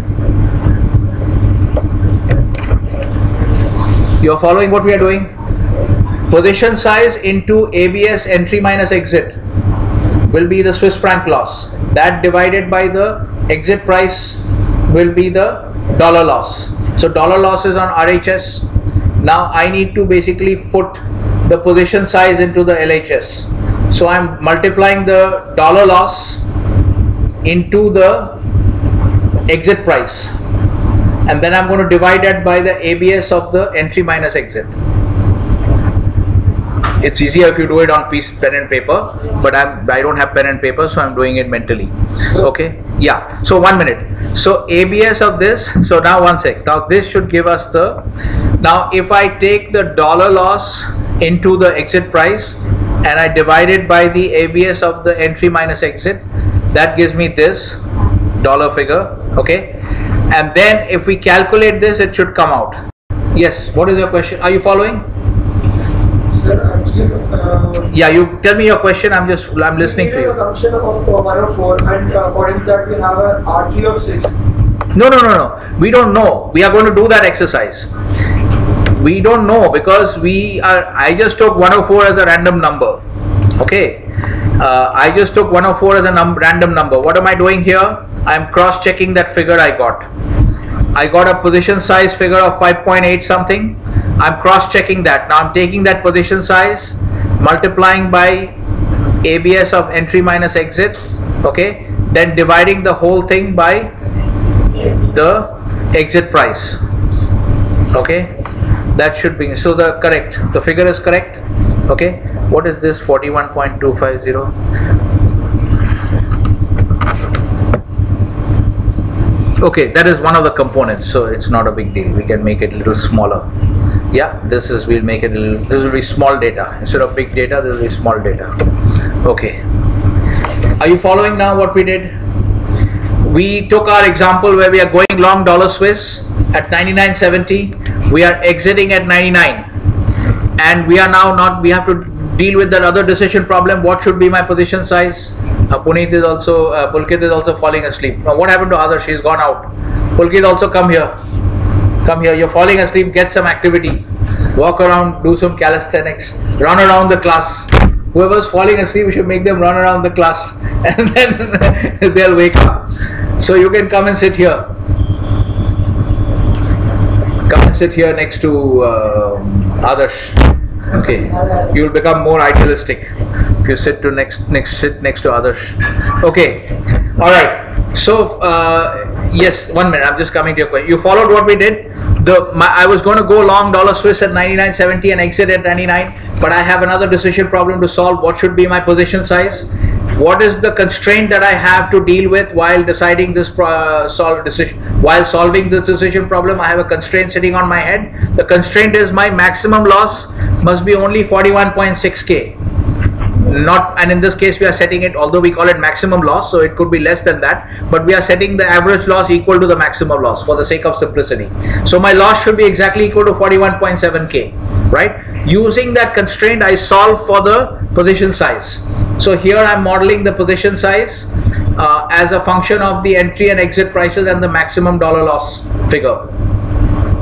You're following what we are doing? Position size into ABS entry minus exit will be the Swiss franc loss. That divided by the exit price will be the dollar loss. So dollar loss is on RHS. Now I need to basically put the position size into the LHS. So I'm multiplying the dollar loss into the exit price and then I'm going to divide that by the ABS of the entry minus exit. It's easier if you do it on piece pen and paper, but I'm I don't have pen and paper, so I'm doing it mentally. Okay, yeah. So one minute. So ABS of this. So now one sec. Now this should give us the. Now if I take the dollar loss into the exit price and I divide it by the ABS of the entry minus exit, that gives me this dollar figure. Okay, and then if we calculate this, it should come out. Yes. What is your question? Are you following? Sir, uh, Yeah, you tell me your question. I'm just I'm listening to you. assumption of uh, 104, and according to that, we have a R3 of 6. No, no, no, no. We don't know. We are going to do that exercise. we don't know because we are i just took 104 as a random number okay uh, i just took 104 as a num- random number what am i doing here i'm cross checking that figure i got i got a position size figure of 5.8 something i'm cross checking that. Now i'm taking that position size multiplying by abs of entry minus exit okay? Then dividing the whole thing by the exit price okay? That should be so the correct. The figure is correct okay? What is this 41.250 okay that is one of the components so it's not a big deal. We can make it a little smaller yeah this is we'll make it little this will be small data. Instead of big data this will be small data. Okay. Are you following now what we did? We took our example where we are going long dollar Swiss at 99.70 we are exiting at 99 and we are now not we have to deal with that other decision problem. What should be my position size? Uh, Puneet is also uh, Pulkit is also falling asleep. Now what happened to others she's gone out. Pulkit also come here come here you're falling asleep get some activity. Walk around do some calisthenics. Run around the class. Whoever's falling asleep we should make them run around the class. And then they'll wake up. So you can come and sit here. Come and sit here next to uh, Adarsh. Okay, you will become more idealistic if you sit to next next sit next to Adarsh. Okay, all right. So uh, yes, one minute. I'm just coming to your question. You followed what we did. The my, I was going to go long dollar Swiss at 99.70 and exit at 99, but I have another decision problem to solve. What should be my position size? what is the constraint that I have to deal with while deciding this uh, solve decision while solving this decision problem I have a constraint sitting on my head the constraint is my maximum loss must be only 41.6k not and in this case we are setting it although we call it maximum loss so it could be less than that but we are setting the average loss equal to the maximum loss for the sake of simplicity. So my loss should be exactly equal to 41.7k right? Using that constraint I solve for the position size. So here I'm modeling the position size uh, as a function of the entry and exit prices and the maximum dollar loss figure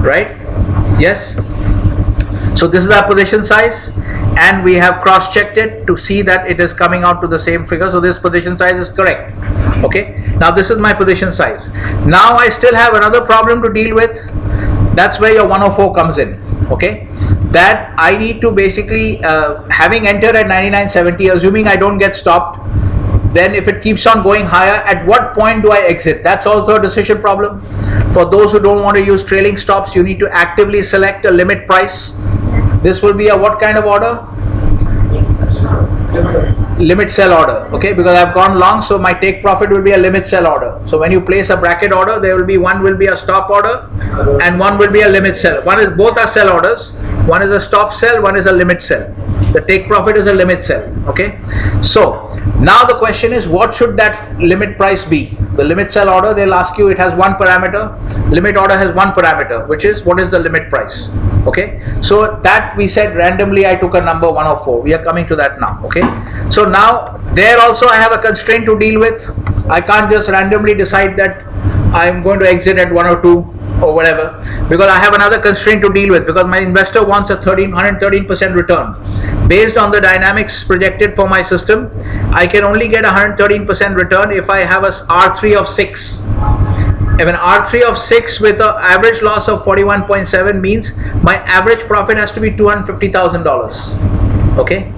right? Yes? So this is our position size and we have cross checked it to see that it is coming out to the same figure. So this position size is correct. Okay? Now this is my position size. Now I still have another problem to deal with. That's where your 104 comes in. Okay? That I need to basically uh, having entered at 99.70 assuming I don't get stopped then if it keeps on going higher at what point do I exit? That's also a decision problem. For those who don't want to use trailing stops you need to actively select a limit price this will be a what kind of order? Limit sell order okay? Because I've gone long so my take profit will be a limit sell order. So when you place a bracket order there will be one will be a stop order and one will be a limit sell one is both are sell orders. One is a stop sell one is a limit sell the take profit is a limit sell okay? So now the question is what should that limit price be? The limit sell order they'll ask you it has one parameter. Limit order has one parameter which is what is the limit price okay? So that we said randomly I took a number 104 we are coming to that now okay? So now there also I have a constraint to deal with. I can't just randomly decide that I'm going to exit at 102 or whatever because I have another constraint to deal with because my investor wants a 13 113% return. Based on the dynamics projected for my system I can only get 113% return if I have a R3 of 6 if an R3 of 6 with an average loss of 41.7 means my average profit has to be $250,000 okay?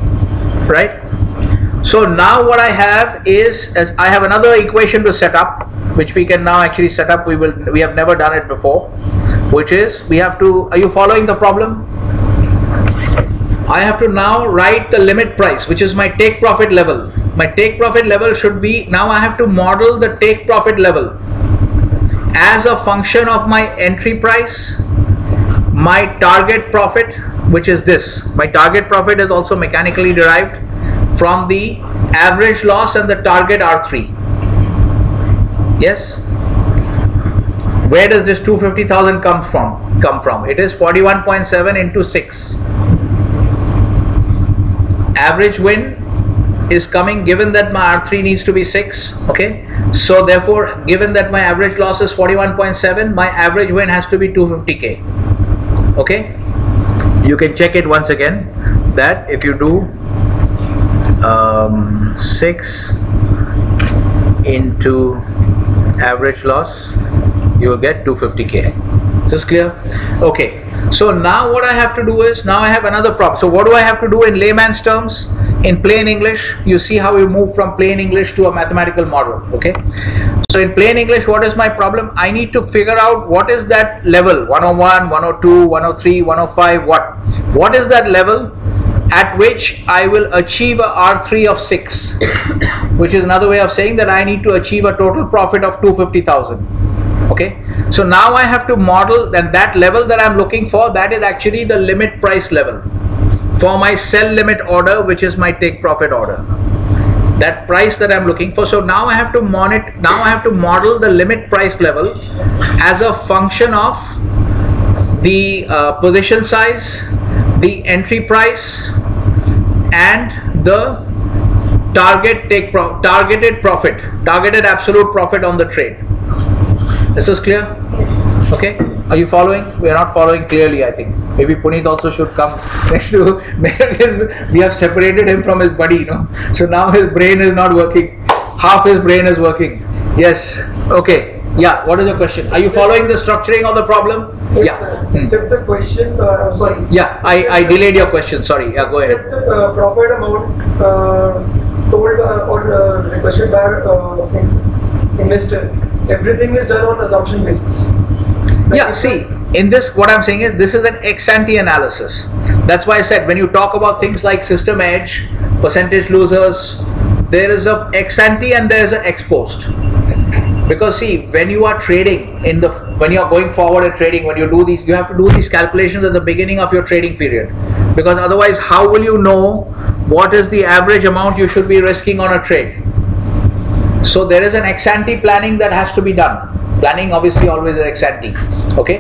Right so now what I have is as I have another equation to set up which we can now actually set up. We will we have never done it before which is we have to are you following the problem? I have to now write the limit price which is my take profit level. My take profit level should be now I have to model the take profit level. As a function of my entry price my target profit which is this. My target profit is also mechanically derived from the average loss and the target R3 yes? Where does this 250,000 come from come from? It is 41.7 into 6 average win is coming given that my R3 needs to be 6 okay? So therefore given that my average loss is 41.7 my average win has to be 250k okay? You can check it once again that if you do um, 6 into average loss you will get 250k is this clear? Okay. So now what I have to do is now I have another problem. So what do I have to do in layman's terms? In plain English you see how we move from plain English to a mathematical model okay? So in plain English what is my problem? I need to figure out what is that level 101 102 103 105 what? What is that level at which I will achieve a R3 of 6 which is another way of saying that I need to achieve a total profit of 250,000 okay? So now I have to model then that level that I'm looking for that is actually the limit price level for my sell limit order which is my take profit order. That price that I'm looking for. So now I have to monitor now I have to model the limit price level as a function of the uh, position size the entry price and the target take pro- targeted profit targeted absolute profit on the trade. This is clear? Okay. Are you following? We are not following clearly i think. Maybe puneet also should come next to we have separated him from his buddy you know. So now his brain is not working. Half his brain is working. Yes. Okay yeah what is your question are you following the structuring of the problem Yes, yeah sir. Hmm. Except the question, uh, sorry. yeah i i delayed your question sorry yeah go ahead Except the uh, profit amount uh, told uh, or uh, requested by uh, investor, everything is done on assumption basis. Like Yeah, see, in this, what I'm saying is this is an ex ante analysis. That's why I said when you talk about things like system edge, percentage losers, there is a ex ante and there is a ex post. Because see, when you are trading in the when you are going forward and trading, when you do these, you have to do these calculations at the beginning of your trading period. Because otherwise, how will you know what is the average amount you should be risking on a trade? So there is an ex ante planning that has to be done. Planning obviously always is ex ante. Okay.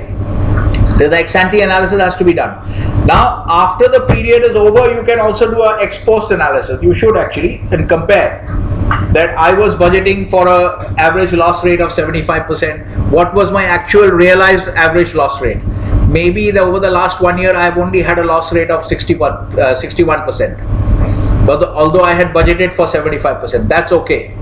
So the ex ante analysis has to be done. Now after the period is over, you can also do a ex post analysis. You should actually and compare that I was budgeting for a average loss rate of 75%. What was my actual realized average loss rate? Maybe the, over the last one year, I have only had a loss rate of 61, uh, 61%. But the, although I had budgeted for 75%, that's okay.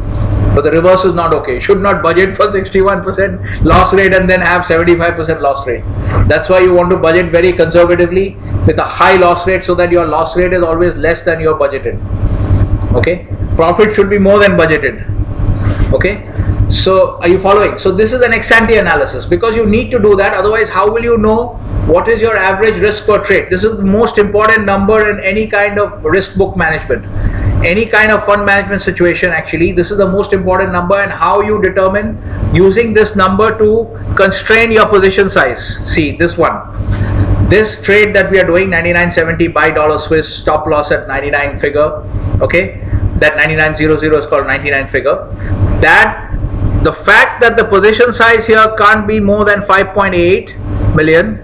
But the reverse is not okay. Should not budget for 61% loss rate and then have 75% loss rate. That's why you want to budget very conservatively with a high loss rate so that your loss rate is always less than your budgeted. Okay? Profit should be more than budgeted. Okay? So, are you following? So, this is an ex ante analysis because you need to do that. Otherwise, how will you know what is your average risk per trade? This is the most important number in any kind of risk book management any kind of fund management situation actually this is the most important number and how you determine using this number to constrain your position size see this one this trade that we are doing 9970 buy dollar swiss stop loss at 99 figure okay that 9900 is called 99 figure. That the fact that the position size here can't be more than 5.8 million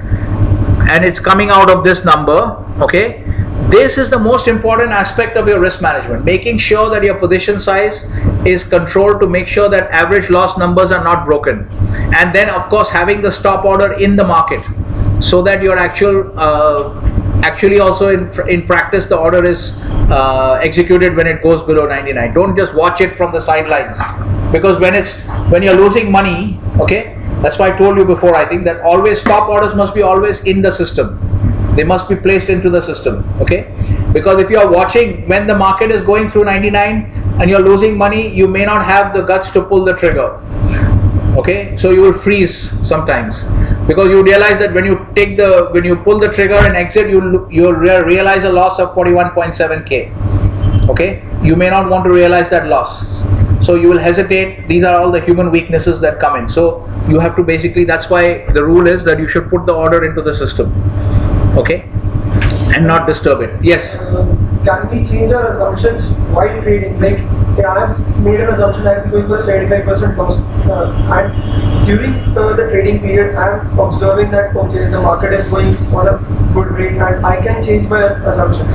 and it's coming out of this number okay? This is the most important aspect of your risk management making sure that your position size is controlled to make sure that average loss numbers are not broken. And then of course having the stop order in the market so that your actual uh, actually also in in practice the order is uh, executed when it goes below 99 don't just watch it from the sidelines. Because when it's when you're losing money okay that's why i told you before i think that always stop orders must be always in the system. They must be placed into the system okay? Because if you are watching when the market is going through 99 and you're losing money you may not have the guts to pull the trigger okay? So you will freeze sometimes because you realize that when you take the when you pull the trigger and exit you you'll realize a loss of 41.7k okay? You may not want to realize that loss. So you will hesitate. These are all the human weaknesses that come in. So you have to basically that's why the rule is that you should put the order into the system. Okay? And not disturb it. Yes can we change our assumptions while trading? Like, yeah, I have made an assumption I am going for 75% loss, uh, and during uh, the trading period, I am observing that okay, the market is going on a good rate, and I can change my assumptions.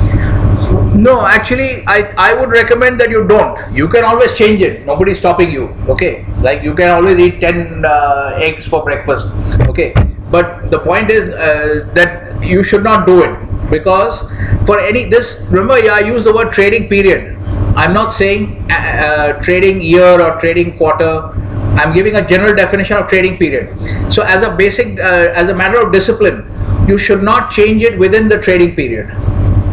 No, actually, I, I would recommend that you don't. You can always change it. Nobody's stopping you. Okay, like you can always eat ten uh, eggs for breakfast. Okay, but the point is uh, that you should not do it. Because for any this remember yeah, I use the word trading period. I'm not saying uh, uh, trading year or trading quarter. I'm giving a general definition of trading period. So as a basic uh, as a matter of discipline, you should not change it within the trading period.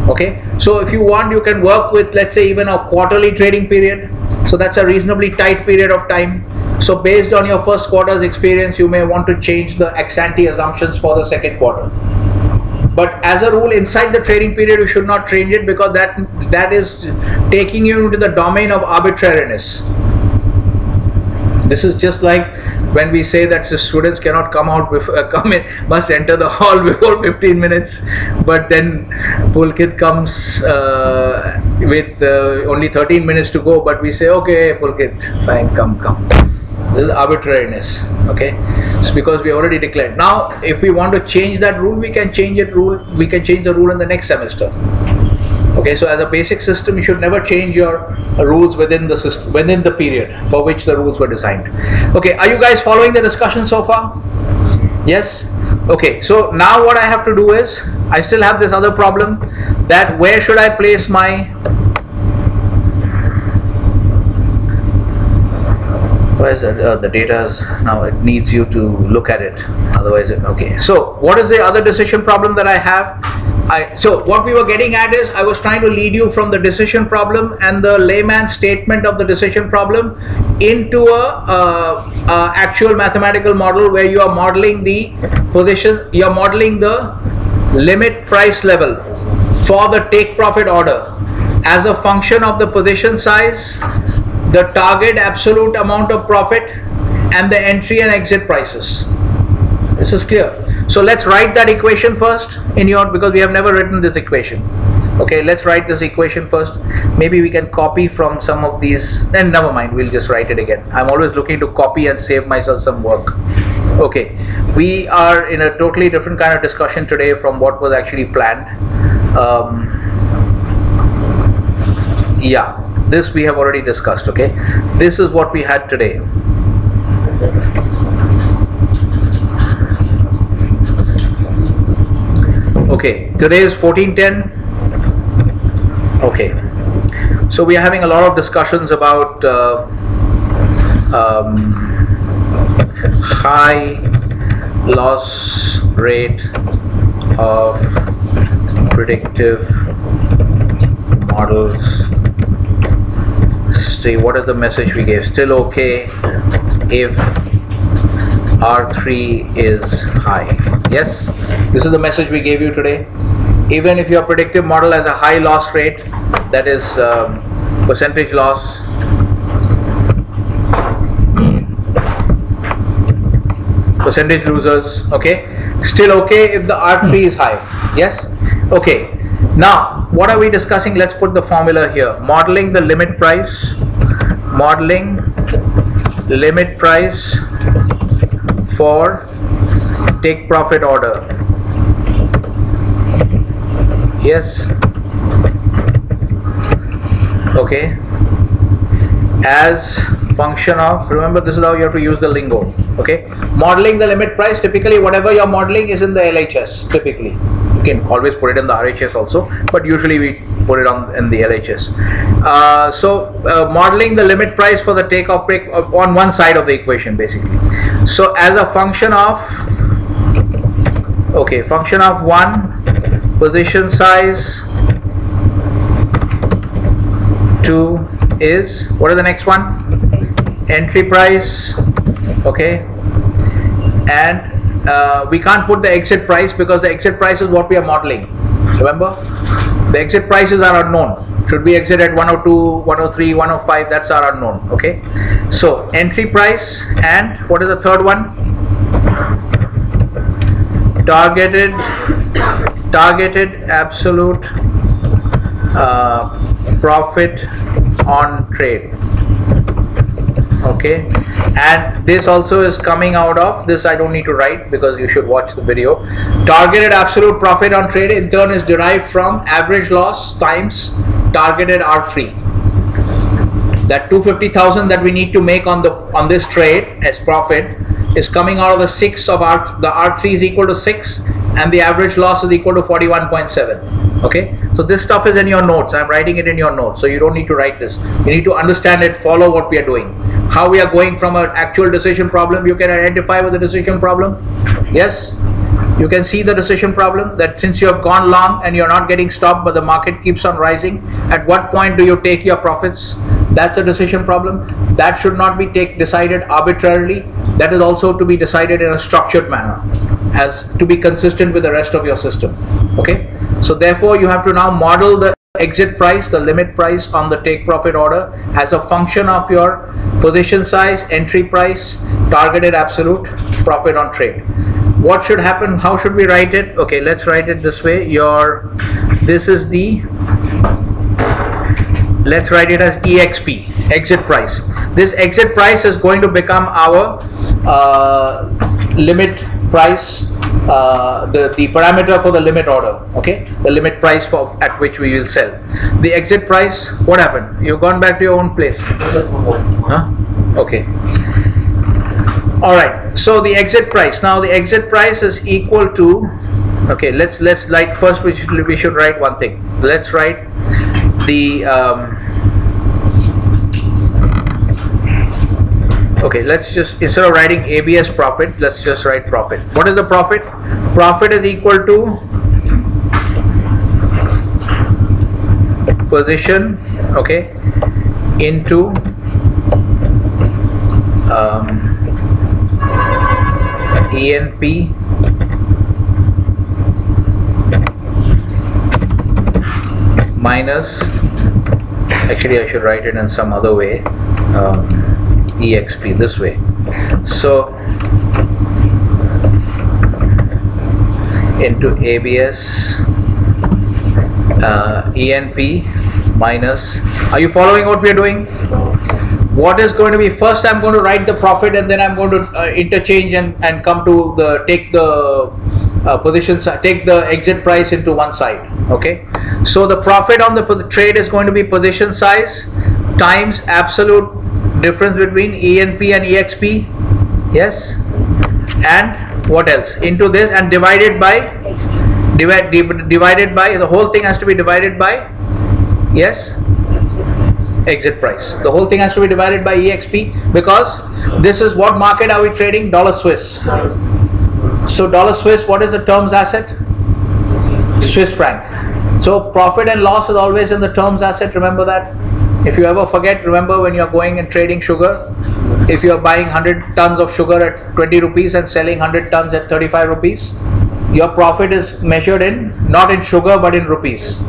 Okay. So if you want, you can work with let's say even a quarterly trading period. So that's a reasonably tight period of time. So based on your first quarter's experience, you may want to change the ex ante assumptions for the second quarter but as a rule inside the trading period you should not change it because that that is taking you into the domain of arbitrariness. This is just like when we say that the students cannot come out before, uh, come in must enter the hall before 15 minutes but then pulkit comes uh, with uh, only 13 minutes to go but we say okay pulkit fine come come this is arbitrariness okay? It's because we already declared. Now if we want to change that rule we can change it rule we can change the rule in the next semester okay? So as a basic system you should never change your rules within the system within the period for which the rules were designed. Okay are you guys following the discussion so far? Yes? Okay so now what i have to do is i still have this other problem that where should i place my is that uh, the data is now it needs you to look at it. Otherwise it, okay. So what is the other decision problem that i have? I, so what we were getting at is I was trying to lead you from the decision problem and the layman statement of the decision problem into a, uh, uh, actual mathematical model where you are modeling the position, you are modeling the limit price level for the take profit order. As a function of the position size, the target absolute amount of profit, and the entry and exit prices. This is clear. So let's write that equation first in your because we have never written this equation. Okay, let's write this equation first. Maybe we can copy from some of these. Then never mind, we'll just write it again. I'm always looking to copy and save myself some work. Okay, we are in a totally different kind of discussion today from what was actually planned. Um, yeah, this we have already discussed. Okay, this is what we had today. okay today is 1410 okay so we are having a lot of discussions about uh, um, high loss rate of predictive models see what is the message we gave still okay if R3 is high. Yes, this is the message we gave you today. Even if your predictive model has a high loss rate, that is um, percentage loss, percentage losers, okay, still okay if the R3 is high. Yes, okay. Now, what are we discussing? Let's put the formula here. Modeling the limit price, modeling limit price for take profit order. Yes? Okay. As function of remember this is how you have to use the lingo okay? Modeling the limit price typically whatever you're modeling is in the LHS typically. You can always put it in the RHS also but usually we put it on in the LHS uh, so uh, modeling the limit price for the take break uh, on one side of the equation basically. So as a function of okay function of 1 position size 2 is what is the next one? Entry price okay? And uh, we can't put the exit price because the exit price is what we are modeling. Remember the exit prices are unknown. Should we exit at 102 103 105 that's our unknown okay? So entry price and what is the third one? Targeted targeted absolute uh, profit on trade okay. And this also is coming out of this I don't need to write because you should watch the video. Targeted absolute profit on trade in turn is derived from average loss times targeted R3 that 250,000 that we need to make on the on this trade as profit is coming out of the 6 of R the R3 is equal to 6 and the average loss is equal to 41.7 okay? So this stuff is in your notes. I'm writing it in your notes. So you don't need to write this. You need to understand it follow what we are doing. How we are going from an actual decision problem you can identify with the decision problem. Yes? You can see the decision problem that since you have gone long and you're not getting stopped but the market keeps on rising at what point do you take your profits? That's a decision problem. That should not be take decided arbitrarily. That is also to be decided in a structured manner as to be consistent with the rest of your system okay? So therefore you have to now model the exit price the limit price on the take profit order as a function of your position size entry price targeted absolute profit on trade. What should happen? How should we write it? Okay let's write it this way. Your this is the let's write it as exp exit price. This exit price is going to become our uh, limit price uh, the the parameter for the limit order okay? The limit price for at which we will sell. The exit price what happened? You've gone back to your own place. Huh? okay. All right so the exit price. Now the exit price is equal to okay let's let's like first we should, we should write one thing. Let's write the um, okay let's just instead of writing abs profit let's just write profit. What is the profit? Profit is equal to position okay into um, ENP minus actually I should write it in some other way um, exp this way. So into abs uh, enp minus are you following what we are doing? What is going to be first i'm going to write the profit and then i'm going to uh, interchange and, and come to the take the uh, positions take the exit price into one side okay? So the profit on the, the trade is going to be position size times absolute difference between enp and exp yes and what else into this and divided by divide, divided by the whole thing has to be divided by yes exit price. The whole thing has to be divided by EXP because this is what market are we trading? Dollar Swiss. So dollar Swiss, what is the terms asset? Swiss franc. So profit and loss is always in the terms asset. Remember that. If you ever forget, remember when you're going and trading sugar, if you're buying 100 tons of sugar at 20 rupees and selling 100 tons at 35 rupees, your profit is measured in not in sugar but in rupees.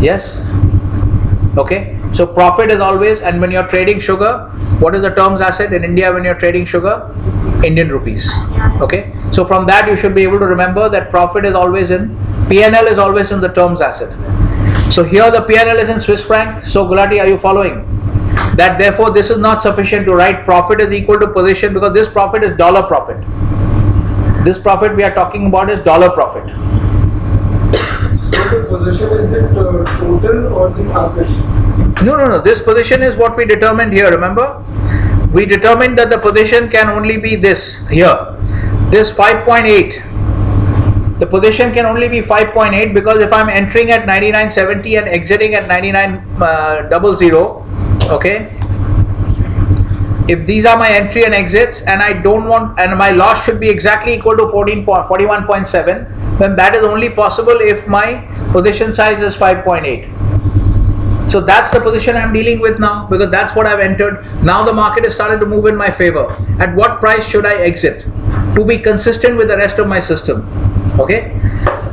Yes? Okay? So profit is always, and when you're trading sugar, what is the terms asset in India when you're trading sugar? Indian rupees. Okay. So from that you should be able to remember that profit is always in PNL is always in the terms asset. So here the PNL is in Swiss franc. So Gulati, are you following? That therefore this is not sufficient to write profit is equal to position because this profit is dollar profit. This profit we are talking about is dollar profit. So the position is the uh, total or the average? No, no, no. This position is what we determined here. Remember, we determined that the position can only be this here. This 5.8. The position can only be 5.8 because if I'm entering at 99.70 and exiting at 99.00, uh, okay. If these are my entry and exits, and I don't want, and my loss should be exactly equal to 14 41.7, then that is only possible if my position size is 5.8 so that's the position I'm dealing with now because that's what I've entered. Now the market has started to move in my favor. At what price should I exit to be consistent with the rest of my system? Okay.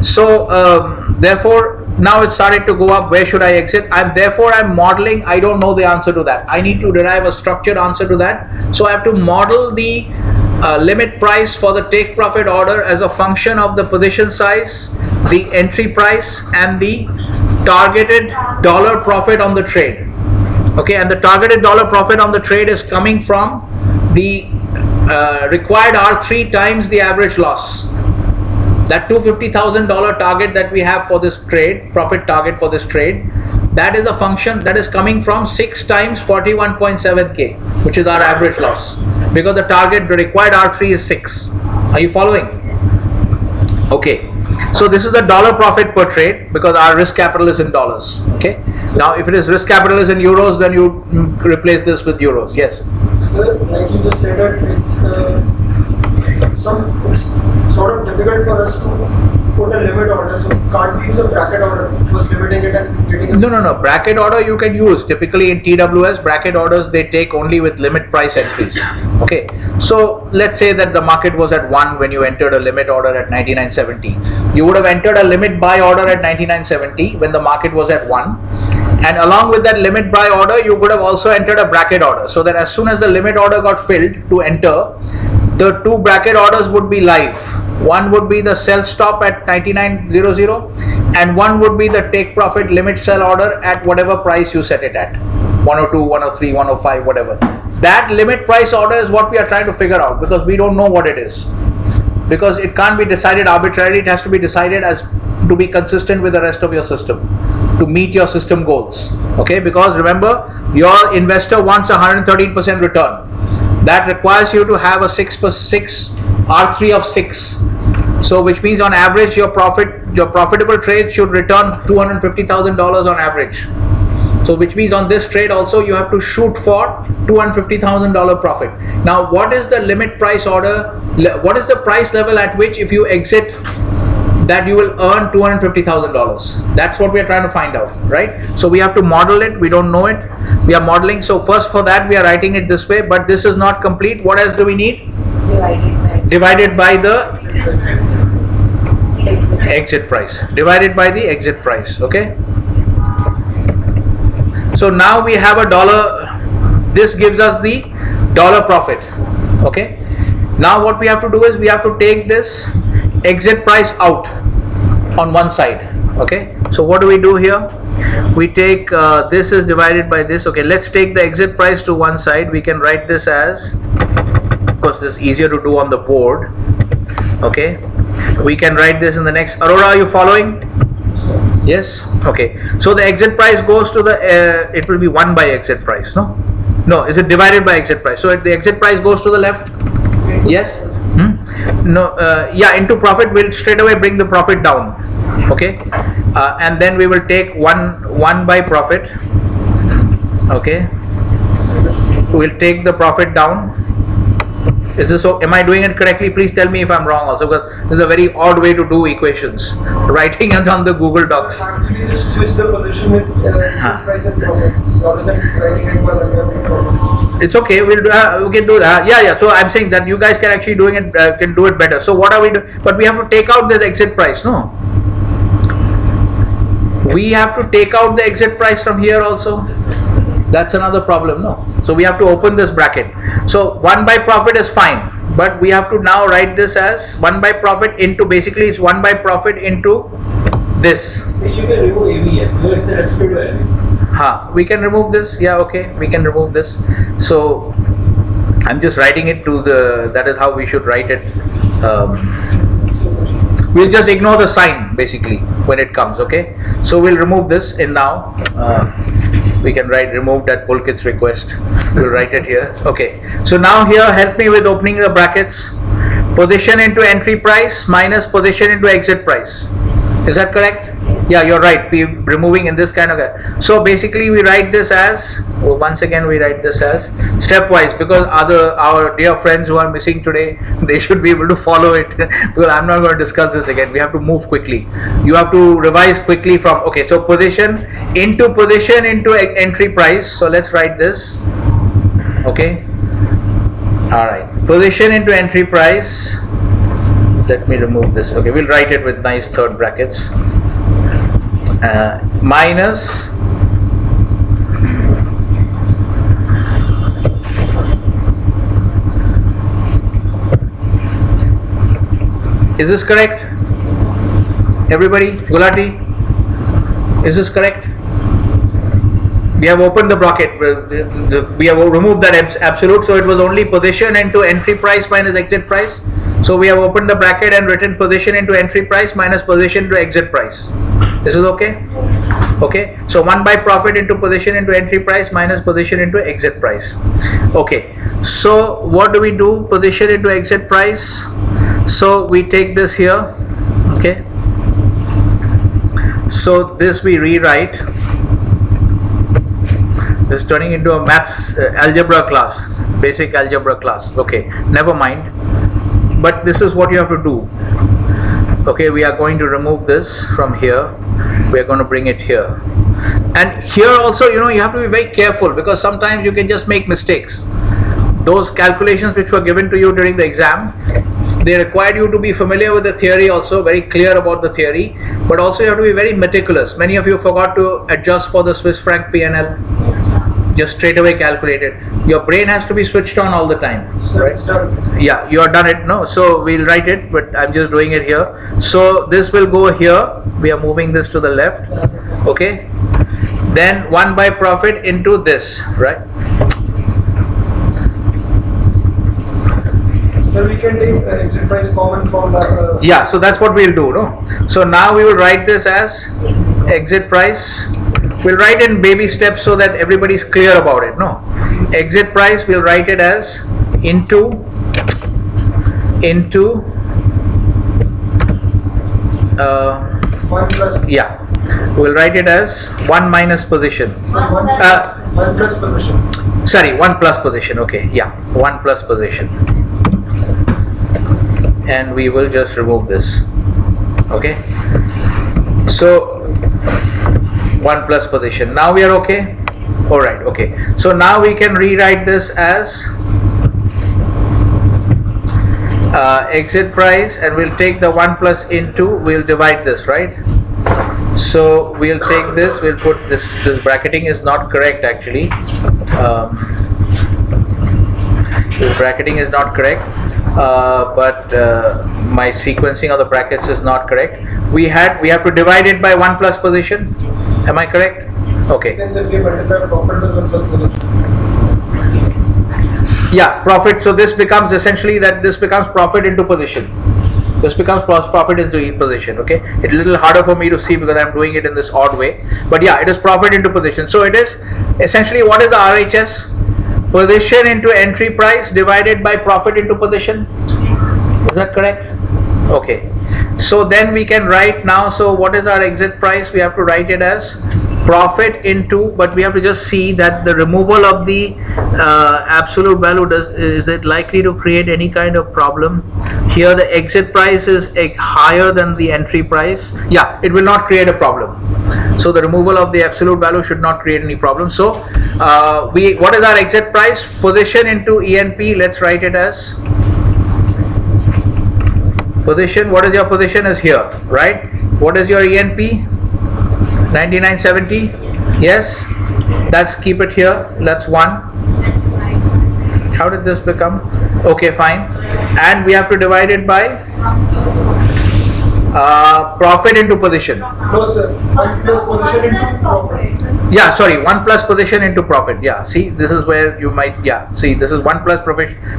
So um, therefore now it started to go up. Where should I exit? i'm therefore I'm modeling. I don't know the answer to that. I need to derive a structured answer to that. So I have to model the uh, limit price for the take profit order as a function of the position size, the entry price, and the targeted dollar profit on the trade. Okay, and the targeted dollar profit on the trade is coming from the uh, required R3 times the average loss. That $250,000 target that we have for this trade, profit target for this trade, that is a function that is coming from 6 times 41.7k, which is our average loss. Because the target, required R3 is 6. Are you following? Okay, so this is the dollar profit per trade because our risk capital is in dollars. Okay, now if it is risk capital is in euros, then you replace this with euros. Yes. Sir, like you just said that it's uh, some difficult for us to put a limit order. So can't we use a bracket order, first limiting it and getting a No, no, no. Bracket order you can use. Typically in TWS, bracket orders they take only with limit price entries. Okay. So let's say that the market was at one when you entered a limit order at 99.70. You would have entered a limit buy order at 99.70 when the market was at one. And along with that limit buy order, you would have also entered a bracket order so that as soon as the limit order got filled to enter, the two bracket orders would be live. One would be the sell stop at 99.00 and one would be the take profit limit sell order at whatever price you set it at 102, 103, 105, whatever. That limit price order is what we are trying to figure out because we don't know what it is. Because it can't be decided arbitrarily, it has to be decided as to be consistent with the rest of your system to meet your system goals. Okay, because remember, your investor wants a 113% return. That requires you to have a 6 6 R3 of 6. So which means on average your profit your profitable trade should return $250,000 on average. So which means on this trade also you have to shoot for $250,000 profit. Now what is the limit price order? What is the price level at which if you exit that you will earn $250,000? That's what we are trying to find out, right? So we have to model it. We don't know it. We are modeling. So first for that we are writing it this way, but this is not complete. What else do we need? Divided by Divided by the exit price divided by the exit price okay so now we have a dollar this gives us the dollar profit okay now what we have to do is we have to take this exit price out on one side okay? So what do we do here? We take uh, this is divided by this okay let's take the exit price to one side. We can write this as of course this is easier to do on the board okay? We can write this in the next aurora are you following? Yes? Okay. So the exit price goes to the uh, it will be 1 by exit price no? No is it divided by exit price? So the exit price goes to the left? Yes hmm? no uh, yeah into profit we'll straight away bring the profit down okay? Uh, and then we will take 1 1 by profit okay? We'll take the profit down is this so? Am I doing it correctly? Please tell me if I'm wrong also because this is a very odd way to do equations. Writing it on the Google Docs. Actually, just switch the position with uh, Huh. price and profit rather than writing it by the It's okay. We'll do, uh, we can do that. Yeah, yeah. So I'm saying that you guys can actually doing it uh, can do it better. So what are we doing? But we have to take out this exit price, no? We have to take out the exit price from here also. That's another problem, no? So we have to open this bracket. So one by profit is fine, but we have to now write this as one by profit into basically it's one by profit into this. You can remove ABS, so it's restricted. Huh, we can remove this. Yeah, okay, we can remove this. So I'm just writing it to the. That is how we should write it. Um, we'll just ignore the sign basically when it comes. Okay, so we'll remove this in now. Uh, we can write removed at Pulkit's request. We'll write it here. Okay, so now here help me with opening the brackets. Position into entry price minus position into exit price. Is that correct? Yeah, you're right. We removing in this kind of a, so basically we write this as once again we write this as stepwise because other our dear friends who are missing today they should be able to follow it because I'm not going to discuss this again. We have to move quickly. You have to revise quickly from okay. So position into position into entry price. So let's write this. Okay. All right. Position into entry price let me remove this okay we'll write it with nice third brackets uh, minus is this correct? Everybody? Gulati? Is this correct? We have opened the bracket. We have removed that abs- absolute so it was only position into entry price minus exit price. So we have opened the bracket and written position into entry price minus position to exit price this is okay? Okay so 1 by profit into position into entry price minus position into exit price. Okay so what do we do? Position into exit price. So we take this here okay? So this we rewrite. This is turning into a maths uh, algebra class basic algebra class. Okay never mind. But this is what you have to do okay we are going to remove this from here. We are going to bring it here. And here also you know you have to be very careful because sometimes you can just make mistakes. Those calculations which were given to you during the exam they required you to be familiar with the theory also very clear about the theory but also you have to be very meticulous. Many of you forgot to adjust for the swiss franc pnl just straight away calculate it your brain has to be switched on all the time So done. yeah you are done it no? So we'll write it but i'm just doing it here. So this will go here. We are moving this to the left okay? Then 1 by profit into this right? So we can take uh, exit price common from the. Uh, yeah so that's what we'll do no? So now we will write this as exit price we'll write in baby steps so that everybody's clear about it no? Exit price we'll write it as into into uh, One plus. yeah. We'll write it as 1 minus position. One, Uh, one plus position. sorry 1 plus position okay yeah. 1 plus position. And we will just remove this okay? So 1 plus position. Now we are okay? All right okay. So now we can rewrite this as uh, exit price and we'll take the 1 plus into we'll divide this right? So we'll take this we'll put this this bracketing is not correct actually. Um, this bracketing is not correct uh, but uh, my sequencing of the brackets is not correct. We had we have to divide it by 1 plus position am i correct? Okay. Yeah profit. So this becomes essentially that this becomes profit into position. This becomes profit into each position okay? It's a little harder for me to see because i'm doing it in this odd way. But yeah it is profit into position. So it is essentially what is the rhs position into entry price divided by profit into position. Is that correct? Okay so then we can write now so what is our exit price? We have to write it as profit into but we have to just see that the removal of the uh, absolute value does is it likely to create any kind of problem? Here the exit price is higher than the entry price. Yeah it will not create a problem. So the removal of the absolute value should not create any problem. So uh, we what is our exit price? Position into enp let's write it as position what is your position is here right? What is your enp 9970 yes? Let's keep it here. That's one. How did this become? Okay fine. And we have to divide it by uh, profit into position. No sir, position into profit. Yeah sorry 1 plus position into profit. Yeah see this is where you might yeah see this is 1 plus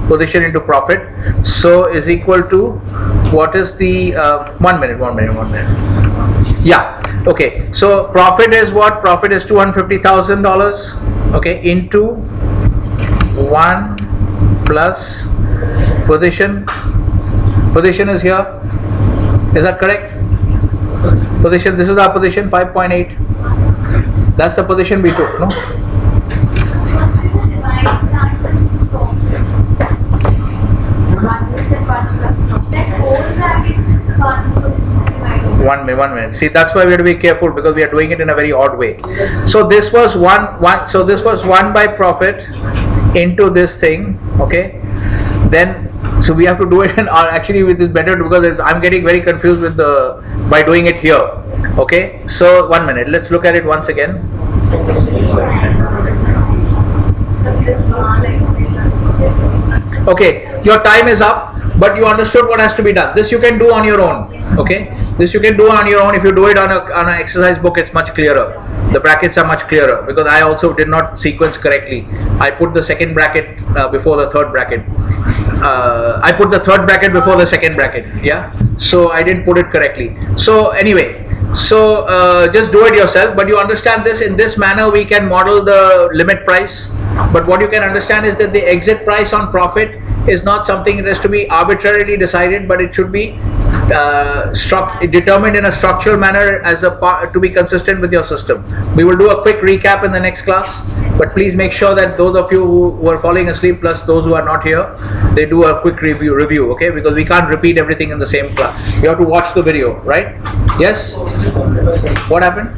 position into profit. So is equal to what is the uh, 1 minute 1 minute 1 minute. Yeah okay. So profit is what? Profit is $250,000 okay into 1 plus position. Position is here. Is that correct? Position this is our position 5.8 that's the position we took no. One and minute one minute. See that's why we have to be careful because we are doing it in a very odd way. So this was one one so this was one by profit into this thing okay? Then so we have to do it or actually it is better because i'm getting very confused with the by doing it here okay so one minute. Let's look at it once again. Okay your time is up but you understood what has to be done. This you can do on your own okay? This you can do on your own. If you do it on a on an exercise book it's much clearer. The brackets are much clearer because i also did not sequence correctly. I put the second bracket uh, before the third bracket. Uh, i put the third bracket before the second bracket yeah? So i didn't put it correctly. So anyway so uh, just do it yourself but you understand this in this manner we can model the limit price. But what you can understand is that the exit price on profit is not something that has to be arbitrarily decided but it should be uh, determined in a structural manner as a to be consistent with your system. We will do a quick recap in the next class, but please make sure that those of you who were falling asleep plus those who are not here, they do a quick review. Review, okay? Because we can't repeat everything in the same class. You have to watch the video, right? Yes. What happened?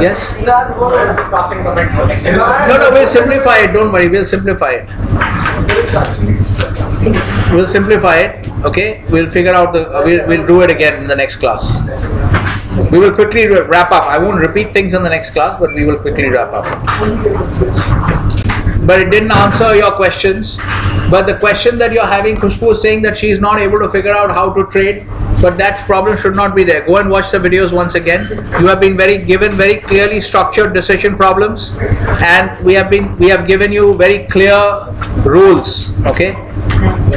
Yes. No, no, we'll simplify it. Don't worry, we'll simplify it. We'll simplify it. Okay, we'll figure out the. Uh, we'll, we'll do it again in the next class. We will quickly wrap up. I won't repeat things in the next class, but we will quickly wrap up. But it didn't answer your questions. But the question that you're having, Khushbu is saying that she is not able to figure out how to trade. But that problem should not be there. Go and watch the videos once again. You have been very given very clearly structured decision problems, and we have been we have given you very clear rules. Okay,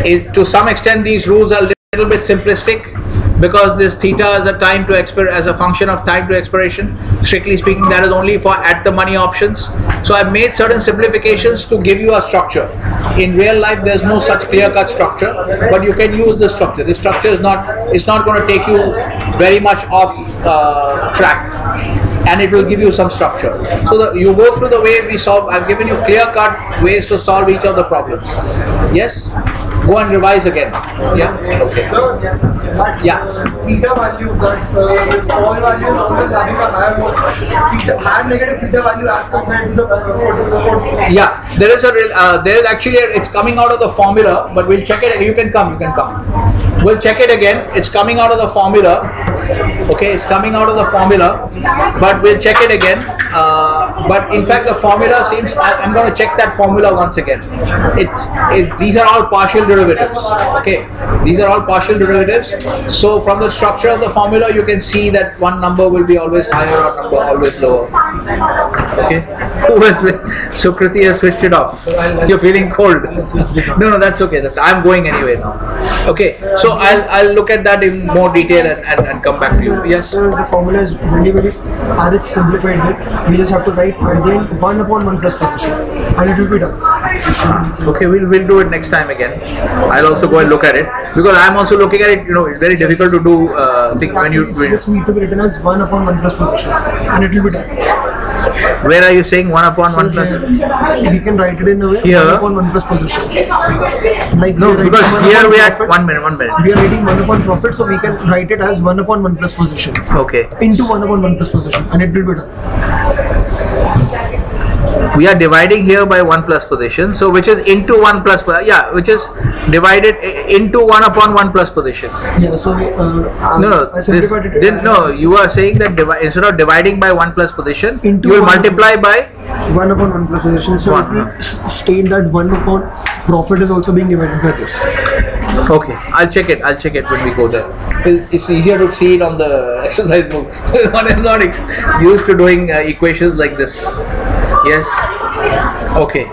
it, to some extent these rules are a little bit simplistic because this theta is a time to expir as a function of time to expiration strictly speaking that is only for at the money options so i've made certain simplifications to give you a structure in real life there's no such clear cut structure but you can use the structure the structure is not it's not going to take you very much off uh, track and it will give you some structure. So you go through the way we solve. I've given you clear cut ways to solve each of the problems. Yes. Go and revise again. Yeah. Okay. So, that Yeah. theta value, that uh, all value is always having a higher, negative theta value as compared to the uh, Yeah. There is a real. Uh, there is actually a, it's coming out of the formula, but we'll check it. You can come. You can come. We'll check it again. It's coming out of the formula. Okay, it's coming out of the formula, but we'll check it again. Uh, but in fact, the formula seems. I, I'm going to check that formula once again. It's it, these are all partial derivatives. Okay, these are all partial derivatives. So from the structure of the formula, you can see that one number will be always higher or number always lower. Okay. Who has so Kriti has switched it off. You're feeling cold. No, no, that's okay. That's I'm going anyway now. Okay. So I'll I'll look at that in more detail and, and, and come back to you. Yes. The formula is really very, and it's simplified. We just have to write at the end 1 upon 1 plus position and it will be done. Okay, we'll we'll do it next time again. I'll also go and look at it because I'm also looking at it. You know, it's very difficult to do uh, thing when you. Just need to be written as 1 upon 1 plus position and it will be done. Where are you saying one upon one plus? Uh, We can write it in a way Here. 1 upon 1 plus position. Like No, because here we are one minute, one minute. We are writing 1 upon profit so we can write it as 1 upon 1 plus position Okay. into 1 upon 1 plus position and it will be done. We are dividing here by 1 plus position so which is into 1 plus yeah which is divided into 1 upon 1 plus position Yeah, so uh, no no this, then, no you are saying that instead of dividing by 1 plus position Into you will multiply by 1 upon 1 plus position. So One, it will huh? s- state that 1 upon profit is also being divided by this. okay i'll check it i'll check it when we go there it's easier to see it on the exercise book one is not used to doing uh, equations like this yes. Okay